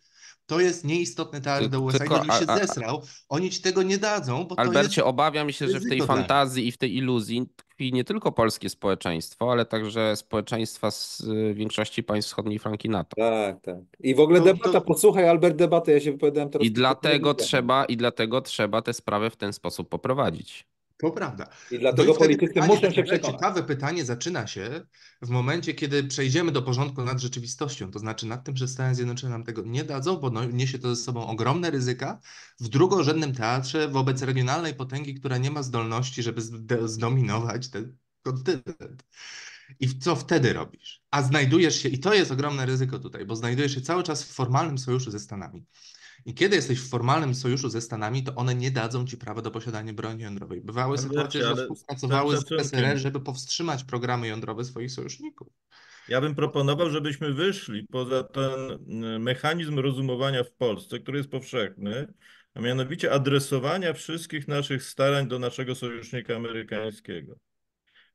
To jest nieistotny Ty- do USA tylko- i się a- a- zesrał, oni ci tego nie dadzą, bo to Albercie, jest... obawiam się, że w tej fantazji i w tej iluzji tkwi nie tylko polskie społeczeństwo, ale także społeczeństwa z y, większości państw wschodniej flanki NATO. Tak, tak. I w ogóle To- debata, to- posłuchaj Albert debaty, ja się wypowiadałem teraz. I dlatego trzeba, i dlatego trzeba tę sprawę w ten sposób poprowadzić. To prawda. I No dlatego wtedy politycy muszą się takie przekonać. Ciekawe pytanie zaczyna się w momencie, kiedy przejdziemy do porządku nad rzeczywistością, to znaczy nad tym, że Stany Zjednoczone nam tego nie dadzą, bo no, niesie to ze sobą ogromne ryzyka w drugorzędnym teatrze wobec regionalnej potęgi, która nie ma zdolności, żeby zdominować ten kontynent. I co wtedy robisz? A znajdujesz się, i to jest ogromne ryzyko tutaj, bo znajdujesz się cały czas w formalnym sojuszu ze Stanami. I kiedy jesteś w formalnym sojuszu ze Stanami, to one nie dadzą ci prawa do posiadania broni jądrowej. Bywały Ale sytuacje, że współpracowały z. PSRR, żeby powstrzymać programy jądrowe swoich sojuszników. Ja bym proponował, żebyśmy wyszli poza ten y, mechanizm rozumowania w Polsce, który jest powszechny, a mianowicie adresowania wszystkich naszych starań do naszego sojusznika amerykańskiego.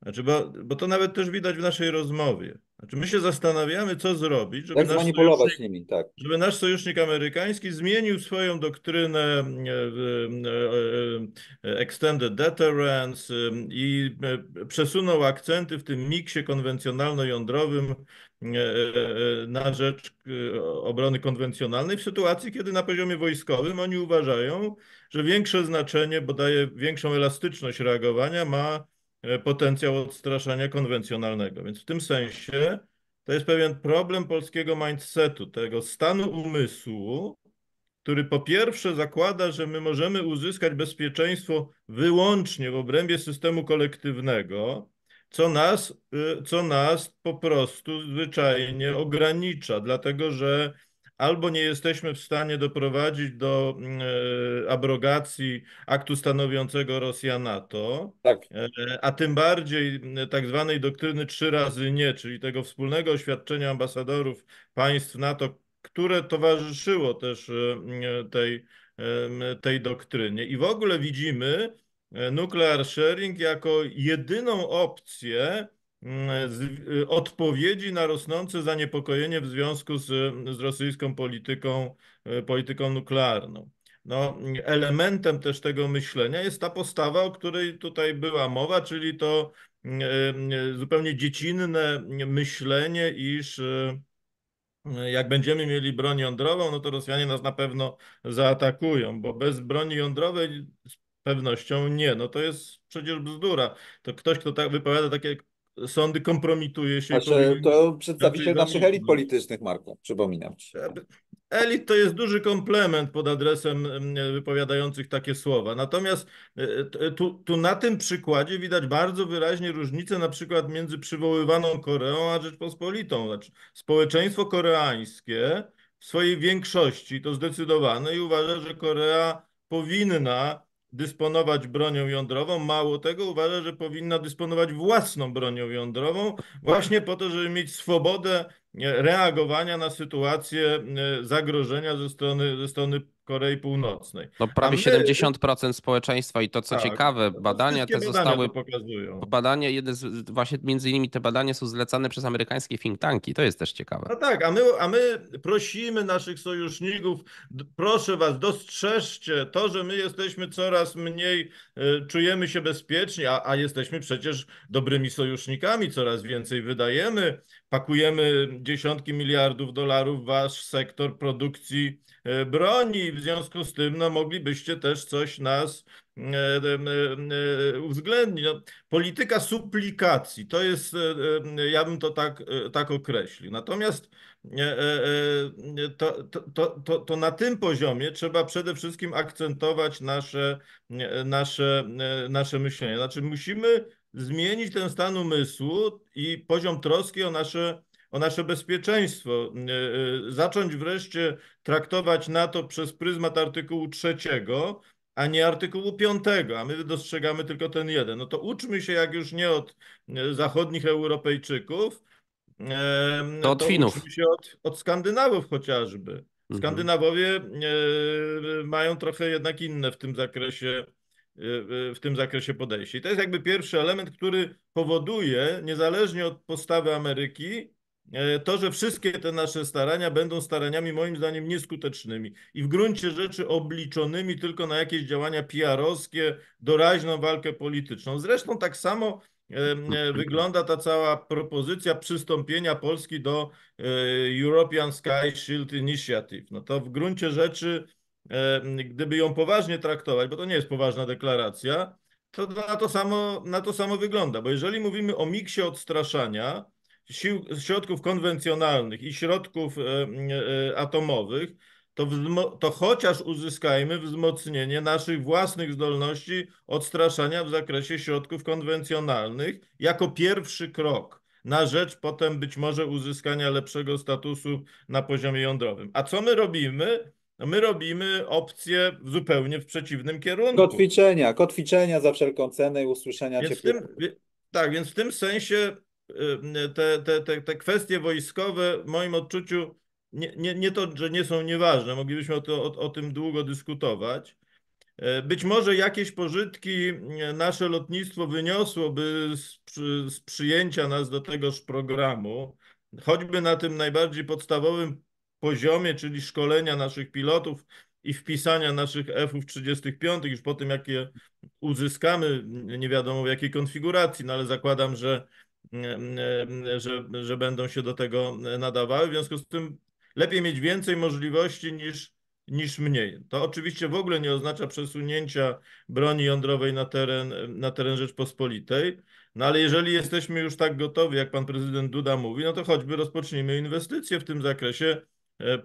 Znaczy, bo, bo to nawet też widać w naszej rozmowie. Znaczy, my się zastanawiamy, co zrobić, żeby nasz sojusznik, nimi, tak. żeby nasz sojusznik amerykański zmienił swoją doktrynę e, e, e, extended deterrence i przesunął akcenty w tym miksie konwencjonalno-jądrowym na rzecz obrony konwencjonalnej w sytuacji, kiedy na poziomie wojskowym oni uważają, że większe znaczenie, bo daje większą elastyczność reagowania ma potencjał odstraszania konwencjonalnego. Więc w tym sensie to jest pewien problem polskiego mindsetu, tego stanu umysłu, który po pierwsze zakłada, że my możemy uzyskać bezpieczeństwo wyłącznie w obrębie systemu kolektywnego, co nas, y, co nas po prostu zwyczajnie ogranicza, dlatego że albo nie jesteśmy w stanie doprowadzić do y, abrogacji aktu stanowiącego Rosja NATO, Tak. E, a tym bardziej tak zwanej doktryny trzy razy nie, czyli tego wspólnego oświadczenia ambasadorów państw NATO, które towarzyszyło też e, tej, e, tej doktrynie. I w ogóle widzimy nuclear sharing jako jedyną opcję odpowiedzi na rosnące zaniepokojenie w związku z, z rosyjską polityką, polityką nuklearną. No, elementem też tego myślenia jest ta postawa, o której tutaj była mowa, czyli to zupełnie dziecinne myślenie, iż jak będziemy mieli broń jądrową, no to Rosjanie nas na pewno zaatakują, bo bez broni jądrowej z pewnością nie. No to jest przecież bzdura. To ktoś, kto tak wypowiada takie sądy, kompromituje się. Znaczy, to przedstawiciel naszych elit politycznych, Marku, przypominam ci. Elit to jest duży komplement pod adresem wypowiadających takie słowa. Natomiast e, t- tu, tu na tym przykładzie widać bardzo wyraźnie różnicę na przykład między przywoływaną Koreą a Rzeczpospolitą. Znaczy, społeczeństwo koreańskie w swojej większości to zdecydowane i uważa, że Korea powinna dysponować bronią jądrową. Mało tego, uważa, że powinna dysponować własną bronią jądrową, właśnie po to, żeby mieć swobodę e, reagowania na sytuację e, zagrożenia ze strony, ze strony Korei Północnej. No prawie my- 70% społeczeństwa i to co Tak, ciekawe, badania te zostały, pokazują. badania, jedne z, właśnie między innymi te badania są zlecane przez amerykańskie think tanki, to jest też ciekawe. No tak, a my, a my prosimy naszych sojuszników, proszę was, dostrzeżcie to, że my jesteśmy coraz mniej, y, czujemy się bezpieczni, a, a jesteśmy przecież dobrymi sojusznikami, coraz więcej wydajemy, pakujemy dziesiątki miliardów dolarów w wasz sektor produkcji broni, w związku z tym no, moglibyście też coś nas y, y, uwzględnić. No, polityka suplikacji, to jest, e, e, ja bym to tak, e, tak określił. Natomiast e, e, e, to, to, to, to, na tym poziomie trzeba przede wszystkim akcentować nasze, e, nasze, e, nasze myślenie. Znaczy musimy zmienić ten stan umysłu i poziom troski o nasze, o nasze bezpieczeństwo. E, e, Zacząć wreszcie traktować NATO przez pryzmat artykułu trzeciego, a nie artykułu 5, a my dostrzegamy tylko ten jeden. No to uczmy się, jak już nie od e, zachodnich Europejczyków, To od Finów. uczmy się od, od Skandynawów chociażby. Mhm. Skandynawowie mają trochę jednak inne w tym zakresie, w tym zakresie podejście. I to jest jakby pierwszy element, który powoduje, niezależnie od postawy Ameryki, to, że wszystkie te nasze starania będą staraniami moim zdaniem nieskutecznymi i w gruncie rzeczy obliczonymi tylko na jakieś działania PR-owskie, doraźną walkę polityczną. Zresztą tak samo e, e, wygląda ta cała propozycja przystąpienia Polski do e, European Sky Shield Initiative. No to w gruncie rzeczy, e, gdyby ją poważnie traktować, bo to nie jest poważna deklaracja, to na to samo, na to samo wygląda. Bo jeżeli mówimy o miksie odstraszania, sił, środków konwencjonalnych i środków e, e, atomowych, to, to chociaż uzyskajmy wzmocnienie naszych własnych zdolności odstraszania w zakresie środków konwencjonalnych jako pierwszy krok na rzecz potem być może uzyskania lepszego statusu na poziomie jądrowym. A co my robimy? No My robimy opcję zupełnie w przeciwnym kierunku. Kotwiczenia, kotwiczenia za wszelką cenę i usłyszenia Więc tym, tak, więc w tym sensie te, te, te, te kwestie wojskowe w moim odczuciu nie, nie, nie to, że nie są nieważne, moglibyśmy o, to, o, o tym długo dyskutować, E, Być może jakieś pożytki e, nasze lotnictwo wyniosłoby z, z przyjęcia nas do tegoż programu, choćby na tym najbardziej podstawowym poziomie, czyli szkolenia naszych pilotów i wpisania naszych F-ów 35, już po tym, jak je uzyskamy, nie wiadomo w jakiej konfiguracji, no ale zakładam, że, że, że będą się do tego nadawały. W związku z tym lepiej mieć więcej możliwości niż, niż mniej. To oczywiście w ogóle nie oznacza przesunięcia broni jądrowej na teren, na teren Rzeczpospolitej, no ale jeżeli jesteśmy już tak gotowi, jak pan prezydent Duda mówi, no to choćby rozpocznijmy inwestycje w tym zakresie, e,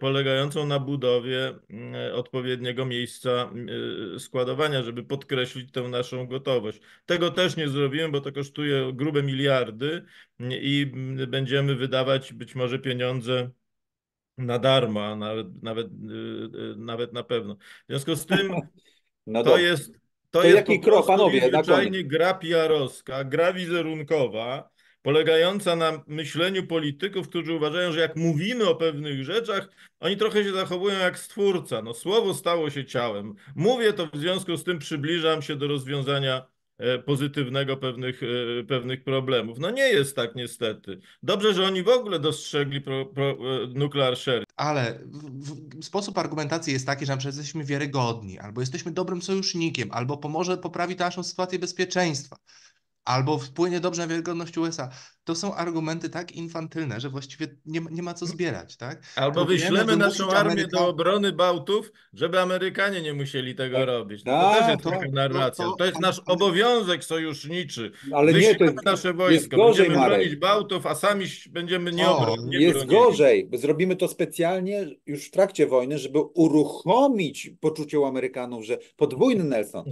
polegającą na budowie mm, odpowiedniego miejsca e, składowania, żeby podkreślić tę naszą gotowość. Tego też nie zrobimy, bo to kosztuje grube miliardy i mm, będziemy wydawać być może pieniądze na darmo, a nawet, nawet, y, y, nawet na pewno. W związku z tym *laughs* No to jest, to To jest jaki krok, panowie, zwyczajnie gra PR-owska, gra wizerunkowa, polegająca na myśleniu polityków, którzy uważają, że jak mówimy o pewnych rzeczach, oni trochę się zachowują jak stwórca. No, słowo stało się ciałem. Mówię to w związku z tym przybliżam się do rozwiązania e, pozytywnego pewnych, e, pewnych problemów. No nie jest tak niestety. Dobrze, że oni w ogóle dostrzegli pro, pro, e, nuclear. Ale w, w, sposób argumentacji jest taki, że na jesteśmy wiarygodni, albo jesteśmy dobrym sojusznikiem, albo pomoże poprawi naszą sytuację bezpieczeństwa, albo wpłynie dobrze na wiarygodność USA. To są argumenty tak infantylne, że właściwie nie, ma- nie ma co zbierać, tak? Albo Próbujemy wyślemy naszą armię Ameryka- do obrony Bałtów, żeby Amerykanie nie musieli tego Tak. robić. No to też Tak, jest to- taka to- narracja. to- To jest nasz obowiązek sojuszniczy. Ale nie, to jest, nasze jest wojsko, gorzej, będziemy bronić Marek. Bałtów, a sami będziemy nie, O, nie Jest bronili. gorzej. Zrobimy to specjalnie już w trakcie wojny, żeby uruchomić poczucie u Amerykanów, że podwójny Nelson.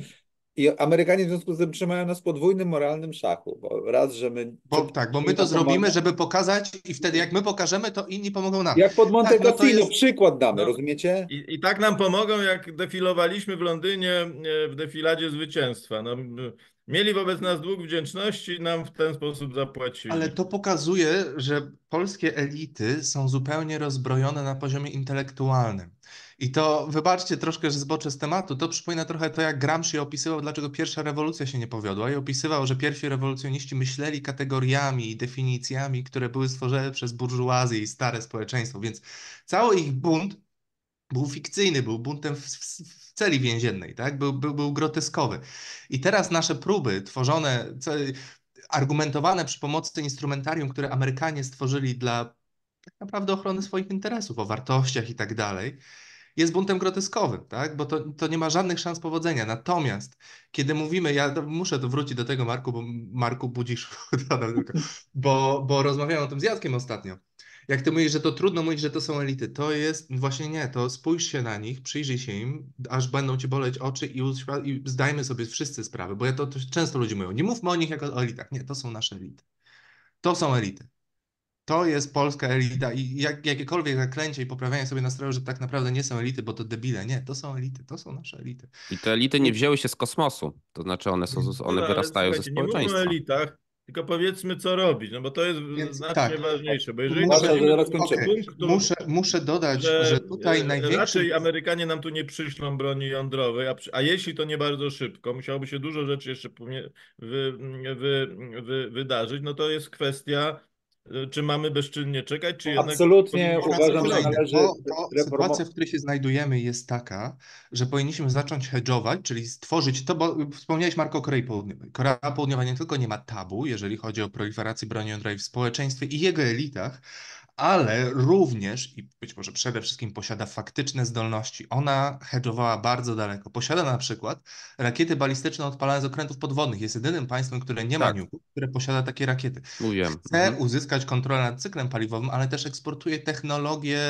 I Amerykanie w związku z tym trzymają nas w podwójnym moralnym szachu. Bo raz, że my. Bo, tak, bo my to zrobimy, żeby pokazać i wtedy jak my pokażemy, to inni pomogą nam. Jak pod Monte Tak, no Cassino, jest- przykład damy, No. rozumiecie? I, I tak nam pomogą, jak defilowaliśmy w Londynie e, w defiladzie zwycięstwa. No, mieli wobec nas dług wdzięczności i nam w ten sposób zapłacili. Ale to pokazuje, że polskie elity są zupełnie rozbrojone na poziomie intelektualnym. I to, wybaczcie troszkę, zboczę z tematu, to przypomina trochę to, jak Gramsci opisywał, dlaczego pierwsza rewolucja się nie powiodła. I opisywał, że pierwsi rewolucjoniści myśleli kategoriami i definicjami, które były stworzone przez burżuazję i stare społeczeństwo. Więc cały ich bunt był fikcyjny, był buntem w, w, w celi więziennej, tak? Był, był, był groteskowy. I teraz nasze próby tworzone, co, argumentowane przy pomocy instrumentarium, które Amerykanie stworzyli dla tak naprawdę ochrony swoich interesów, o wartościach i tak dalej, jest buntem groteskowym, tak? Bo to, to nie ma żadnych szans powodzenia. Natomiast kiedy mówimy, ja muszę to wrócić do tego, Marku, bo Marku budzisz, *laughs* bo, bo rozmawiałem o tym z Jackiem ostatnio. Jak ty mówisz, że to trudno mówić, że to są elity, to jest właśnie nie, to spójrz się na nich, przyjrzyj się im, aż będą ci boleć oczy i, i zdajmy sobie wszyscy sprawę, bo ja to, to często ludzie mówią, nie mówmy o nich jako o elitach. Nie, to są nasze elity. To są elity. To jest polska elita i jak, jakiekolwiek zaklęcie i poprawianie sobie nastroju, że tak naprawdę nie są elity, bo to debile. Nie, to są elity, to są nasze elity. I te elity nie wzięły się z kosmosu. To znaczy one, są, one wyrastają ze słuchajcie, Nie o społeczeństwa. elitach, tylko powiedzmy, co robić, no bo to jest Więc znacznie tak. ważniejsze, bo jeżeli Muszę- kończymy. punktu, Muszę, muszę dodać, że, że tutaj e, największy... raczej Amerykanie nam tu nie przyślą broni jądrowej, a, przy, a jeśli to nie bardzo szybko, musiałoby się dużo rzeczy jeszcze wy, wy, wy, wydarzyć, no to jest kwestia, czy mamy bezczynnie czekać, czy jednak... Absolutnie uważam, że należy bo, bo reformo- sytuacja, w której się znajdujemy, jest taka, że powinniśmy zacząć hedżować, czyli stworzyć to, bo wspomniałeś Marko o Korei Południowej. Korea Południowa nie tylko nie ma tabu, jeżeli chodzi o proliferację broni jądrowej w społeczeństwie i jego elitach, ale również i być może przede wszystkim posiada faktyczne zdolności. Ona hedżowała bardzo daleko. Posiada na przykład rakiety balistyczne odpalane z okrętów podwodnych. Jest jedynym państwem, które nie ma Tak. niuków, które posiada takie rakiety. Mówiłem. Chce Mhm. uzyskać kontrolę nad cyklem paliwowym, ale też eksportuje technologie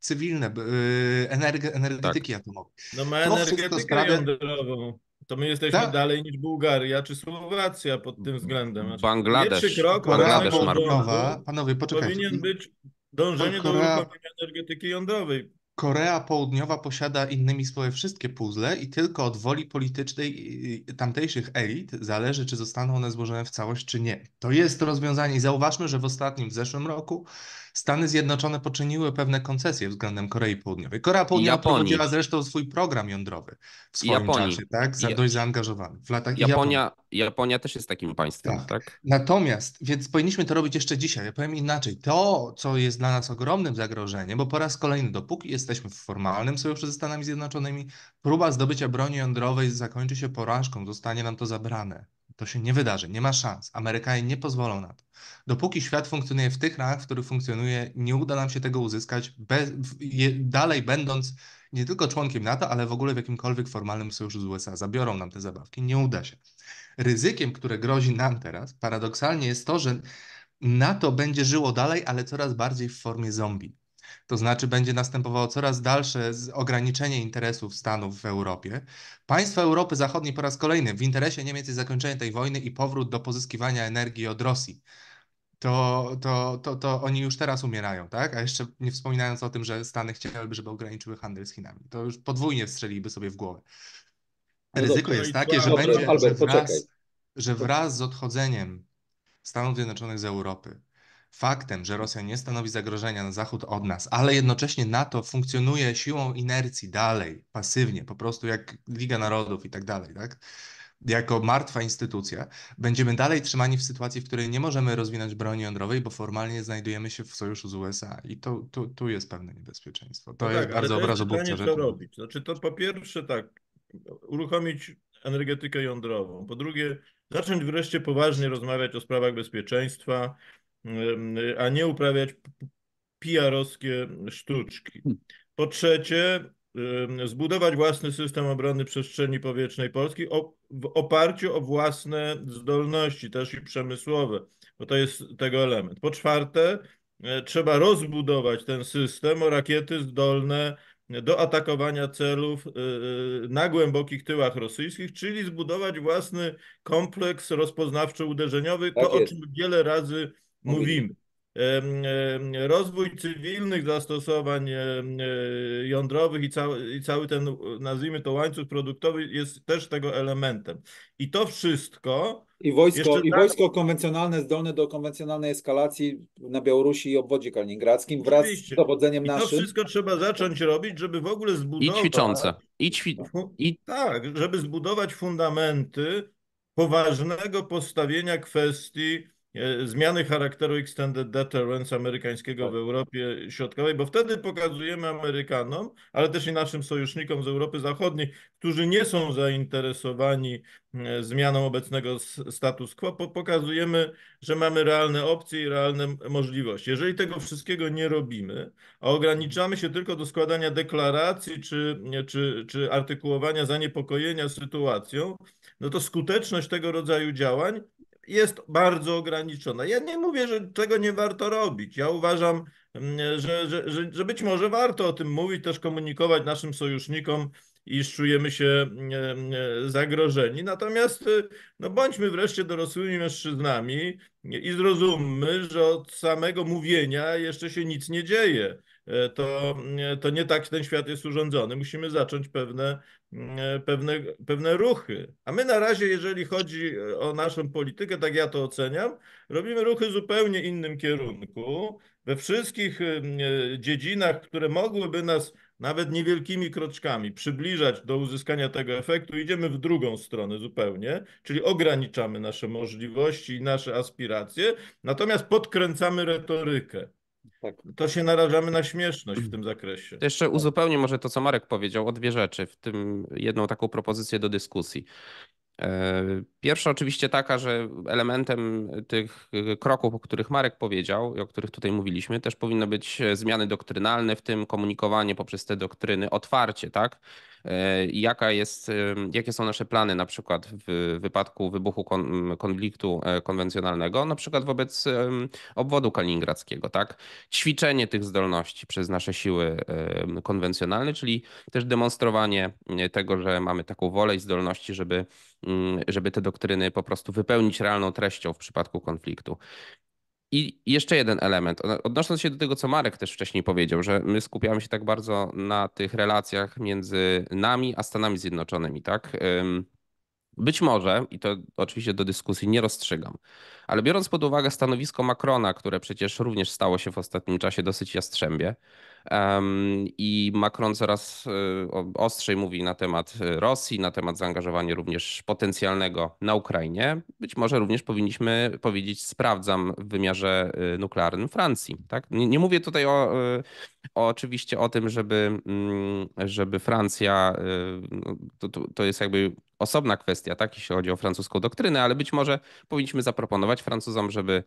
cywilne, y, energe, energetyki atomowej. No ma To energetykę sprawia- jądrową. To my jesteśmy Tak. dalej niż Bułgaria czy Słowacja pod tym względem. Znaczy, Bangladesz. Pierwszy krok Bangladesz, od Marko. Południowa, panowie, poczekajcie. powinien być dążenie do Korea- uruchomienia energetyki jądrowej. Korea Południowa posiada innymi słowy wszystkie puzzle i tylko od woli politycznej i- i tamtejszych elit zależy, czy zostaną one złożone w całość, czy nie. To jest to rozwiązanie i zauważmy, że w ostatnim, w zeszłym roku Stany Zjednoczone poczyniły pewne koncesje względem Korei Południowej. Korea Południowa prowadziła zresztą swój program jądrowy w swoim Japonii. czasie, tak? Za, dość zaangażowany. W latach Japonii. Japonia, Japonia też jest takim państwem, Tak. tak? Natomiast, więc powinniśmy to robić jeszcze dzisiaj. Ja powiem inaczej. To, co jest dla nas ogromnym zagrożeniem, bo po raz kolejny, dopóki jesteśmy w formalnym sojuszu ze Stanami Zjednoczonymi, próba zdobycia broni jądrowej zakończy się porażką, zostanie nam to zabrane. To się nie wydarzy, nie ma szans. Amerykanie nie pozwolą na to. Dopóki świat funkcjonuje w tych ramach, w których funkcjonuje, nie uda nam się tego uzyskać, bez, je, dalej będąc nie tylko członkiem NATO, ale w ogóle w jakimkolwiek formalnym sojuszu z USA. Zabiorą nam te zabawki, nie uda się. Ryzykiem, które grozi nam teraz, paradoksalnie jest to, że NATO będzie żyło dalej, ale coraz bardziej w formie zombie. To znaczy będzie następowało coraz dalsze ograniczenie interesów Stanów w Europie. Państwa Europy Zachodniej po raz kolejny w interesie Niemiec jest zakończenie tej wojny i powrót do pozyskiwania energii od Rosji. To, to, to, to oni już teraz umierają, tak? A jeszcze nie wspominając o tym, że Stany chciałyby, żeby ograniczyły handel z Chinami. To już podwójnie wstrzeliby sobie w głowę. Ryzyko jest no i takie, że będzie, że wraz, że wraz z odchodzeniem Stanów Zjednoczonych z Europy, faktem, że Rosja nie stanowi zagrożenia na zachód od nas, ale jednocześnie NATO funkcjonuje siłą inercji dalej, pasywnie, po prostu jak Liga Narodów i tak dalej, tak? Jako martwa instytucja, będziemy dalej trzymani w sytuacji, w której nie możemy rozwinąć broni jądrowej, bo formalnie znajdujemy się w sojuszu z USA i to, tu, tu jest pewne niebezpieczeństwo. To No jest tak, bardzo rzeczy. co robić. Znaczy to po pierwsze tak, uruchomić energetykę jądrową. Po drugie, zacząć wreszcie poważnie rozmawiać o sprawach bezpieczeństwa, a nie uprawiać PR-owskie sztuczki. Po trzecie, ym, zbudować własny system obrony przestrzeni powietrznej Polski o, w oparciu o własne zdolności, też i przemysłowe, bo to jest tego element. Po czwarte, trzeba rozbudować ten system o rakiety zdolne do atakowania celów y, y, na głębokich tyłach rosyjskich, czyli zbudować własny kompleks rozpoznawczo-uderzeniowy, Tak to o jest. czym wiele razy. Mówimy. Rozwój cywilnych zastosowań e, jądrowych i cały, i cały ten, nazwijmy to, łańcuch produktowy jest też tego elementem. I to wszystko I wojsko, i tak- wojsko konwencjonalne zdolne do konwencjonalnej eskalacji na Białorusi i obwodzie kaliningradzkim wraz Oczywiście. z dowodzeniem I to naszym. wszystko trzeba zacząć robić, żeby w ogóle I zbudować. ćwiczące. I, ćwi... I Tak, żeby zbudować fundamenty poważnego postawienia kwestii zmiany charakteru extended deterrence amerykańskiego Tak. w Europie Środkowej, bo wtedy pokazujemy Amerykanom, ale też i naszym sojusznikom z Europy Zachodniej, którzy nie są zainteresowani e, zmianą obecnego status quo, po- pokazujemy, że mamy realne opcje i realne możliwości. Jeżeli tego wszystkiego nie robimy, a ograniczamy się tylko do składania deklaracji czy, czy, czy artykułowania zaniepokojenia sytuacją, no to skuteczność tego rodzaju działań jest bardzo ograniczona. Ja nie mówię, że tego nie warto robić. Ja uważam, mm, że, że, że, że być może warto o tym mówić, też komunikować naszym sojusznikom, iż czujemy się mm, mm, zagrożeni. Natomiast y, no bądźmy wreszcie dorosłymi mężczyznami i zrozummy, że od samego mówienia jeszcze się nic nie dzieje. E, To, mm, to nie tak ten świat jest urządzony. Musimy zacząć pewne, mm, pewne, pewne ruchy. A my na razie, jeżeli chodzi o naszą politykę, tak ja to oceniam, robimy ruchy w zupełnie innym kierunku. We wszystkich e, dziedzinach, które mogłyby nas nawet niewielkimi kroczkami przybliżać do uzyskania tego efektu, idziemy w drugą stronę zupełnie, czyli ograniczamy nasze możliwości i nasze aspiracje, natomiast podkręcamy retorykę. Tak. To się narażamy na śmieszność w tym zakresie. To jeszcze uzupełnię może to, co Marek powiedział, o dwie rzeczy, w tym jedną taką propozycję do dyskusji. E, Pierwsza oczywiście taka, że elementem tych kroków, o których Marek powiedział i o których tutaj mówiliśmy, też powinny być zmiany doktrynalne, w tym komunikowanie poprzez te doktryny otwarcie, tak? E, Jaka jest, e, jakie są nasze plany na przykład w wypadku wybuchu kon, konfliktu e, konwencjonalnego, na przykład wobec obwodu kaliningradzkiego, tak? Ćwiczenie tych zdolności przez nasze siły konwencjonalne, czyli też demonstrowanie tego, że mamy taką wolę i zdolności, żeby, mm, żeby te doktryny po prostu wypełnić realną treścią w przypadku konfliktu. I jeszcze jeden element, odnosząc się do tego, co Marek też wcześniej powiedział, że my skupiamy się tak bardzo na tych relacjach między nami a Stanami Zjednoczonymi, tak? Być może, i to oczywiście do dyskusji nie rozstrzygam, Ale biorąc pod uwagę stanowisko Macrona, które przecież również stało się w ostatnim czasie dosyć jastrzębie, i Macron coraz o- ostrzej mówi na temat y, Rosji, na temat zaangażowania również potencjalnego na Ukrainie, być może również powinniśmy powiedzieć sprawdzam w wymiarze y, nuklearnym Francji. Tak? Nie, nie mówię tutaj o, o, oczywiście o tym, żeby, mm, żeby Francja, no, to, to jest jakby osobna kwestia, tak, jeśli chodzi o francuską doktrynę, ale być może powinniśmy zaproponować Francuzom, żeby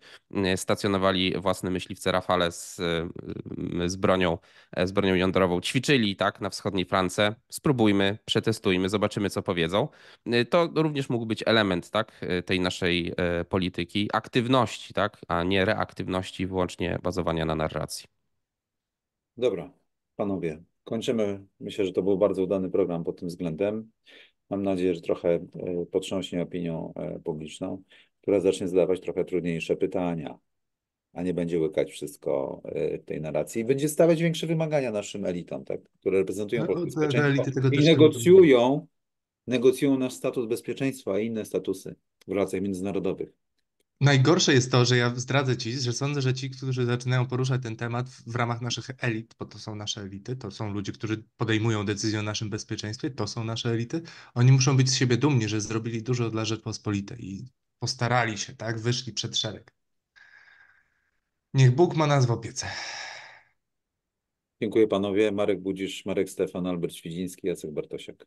y, stacjonowali własne myśliwce Rafale z, y, z, bronią, z bronią jądrową, ćwiczyli tak, na wschodniej France. Spróbujmy, przetestujmy, zobaczymy, co powiedzą. To również mógł być element tak, tej naszej polityki, aktywności, tak, a nie reaktywności, wyłącznie bazowania na narracji. Dobra, panowie, kończymy. Myślę, że to był bardzo udany program pod tym względem. Mam nadzieję, że trochę e, potrząśnie opinią e, publiczną, która zacznie zadawać trochę trudniejsze pytania, a nie będzie łykać wszystko e, w tej narracji. I będzie stawiać większe wymagania naszym elitom, tak, które reprezentują No, polskie tego i negocjują, negocjują nasz status bezpieczeństwa i inne statusy w relacjach międzynarodowych. Najgorsze jest to, że ja zdradzę ci, że sądzę, że ci, którzy zaczynają poruszać ten temat w ramach naszych elit, bo to są nasze elity, to są ludzie, którzy podejmują decyzje o naszym bezpieczeństwie, to są nasze elity, oni muszą być z siebie dumni, że zrobili dużo dla Rzeczpospolitej i postarali się, tak? Wyszli przed szereg. Niech Bóg ma nas w opiece. Dziękuję panowie. Marek Budzisz, Marek Stefan, Albert Świdziński, Jacek Bartosiak.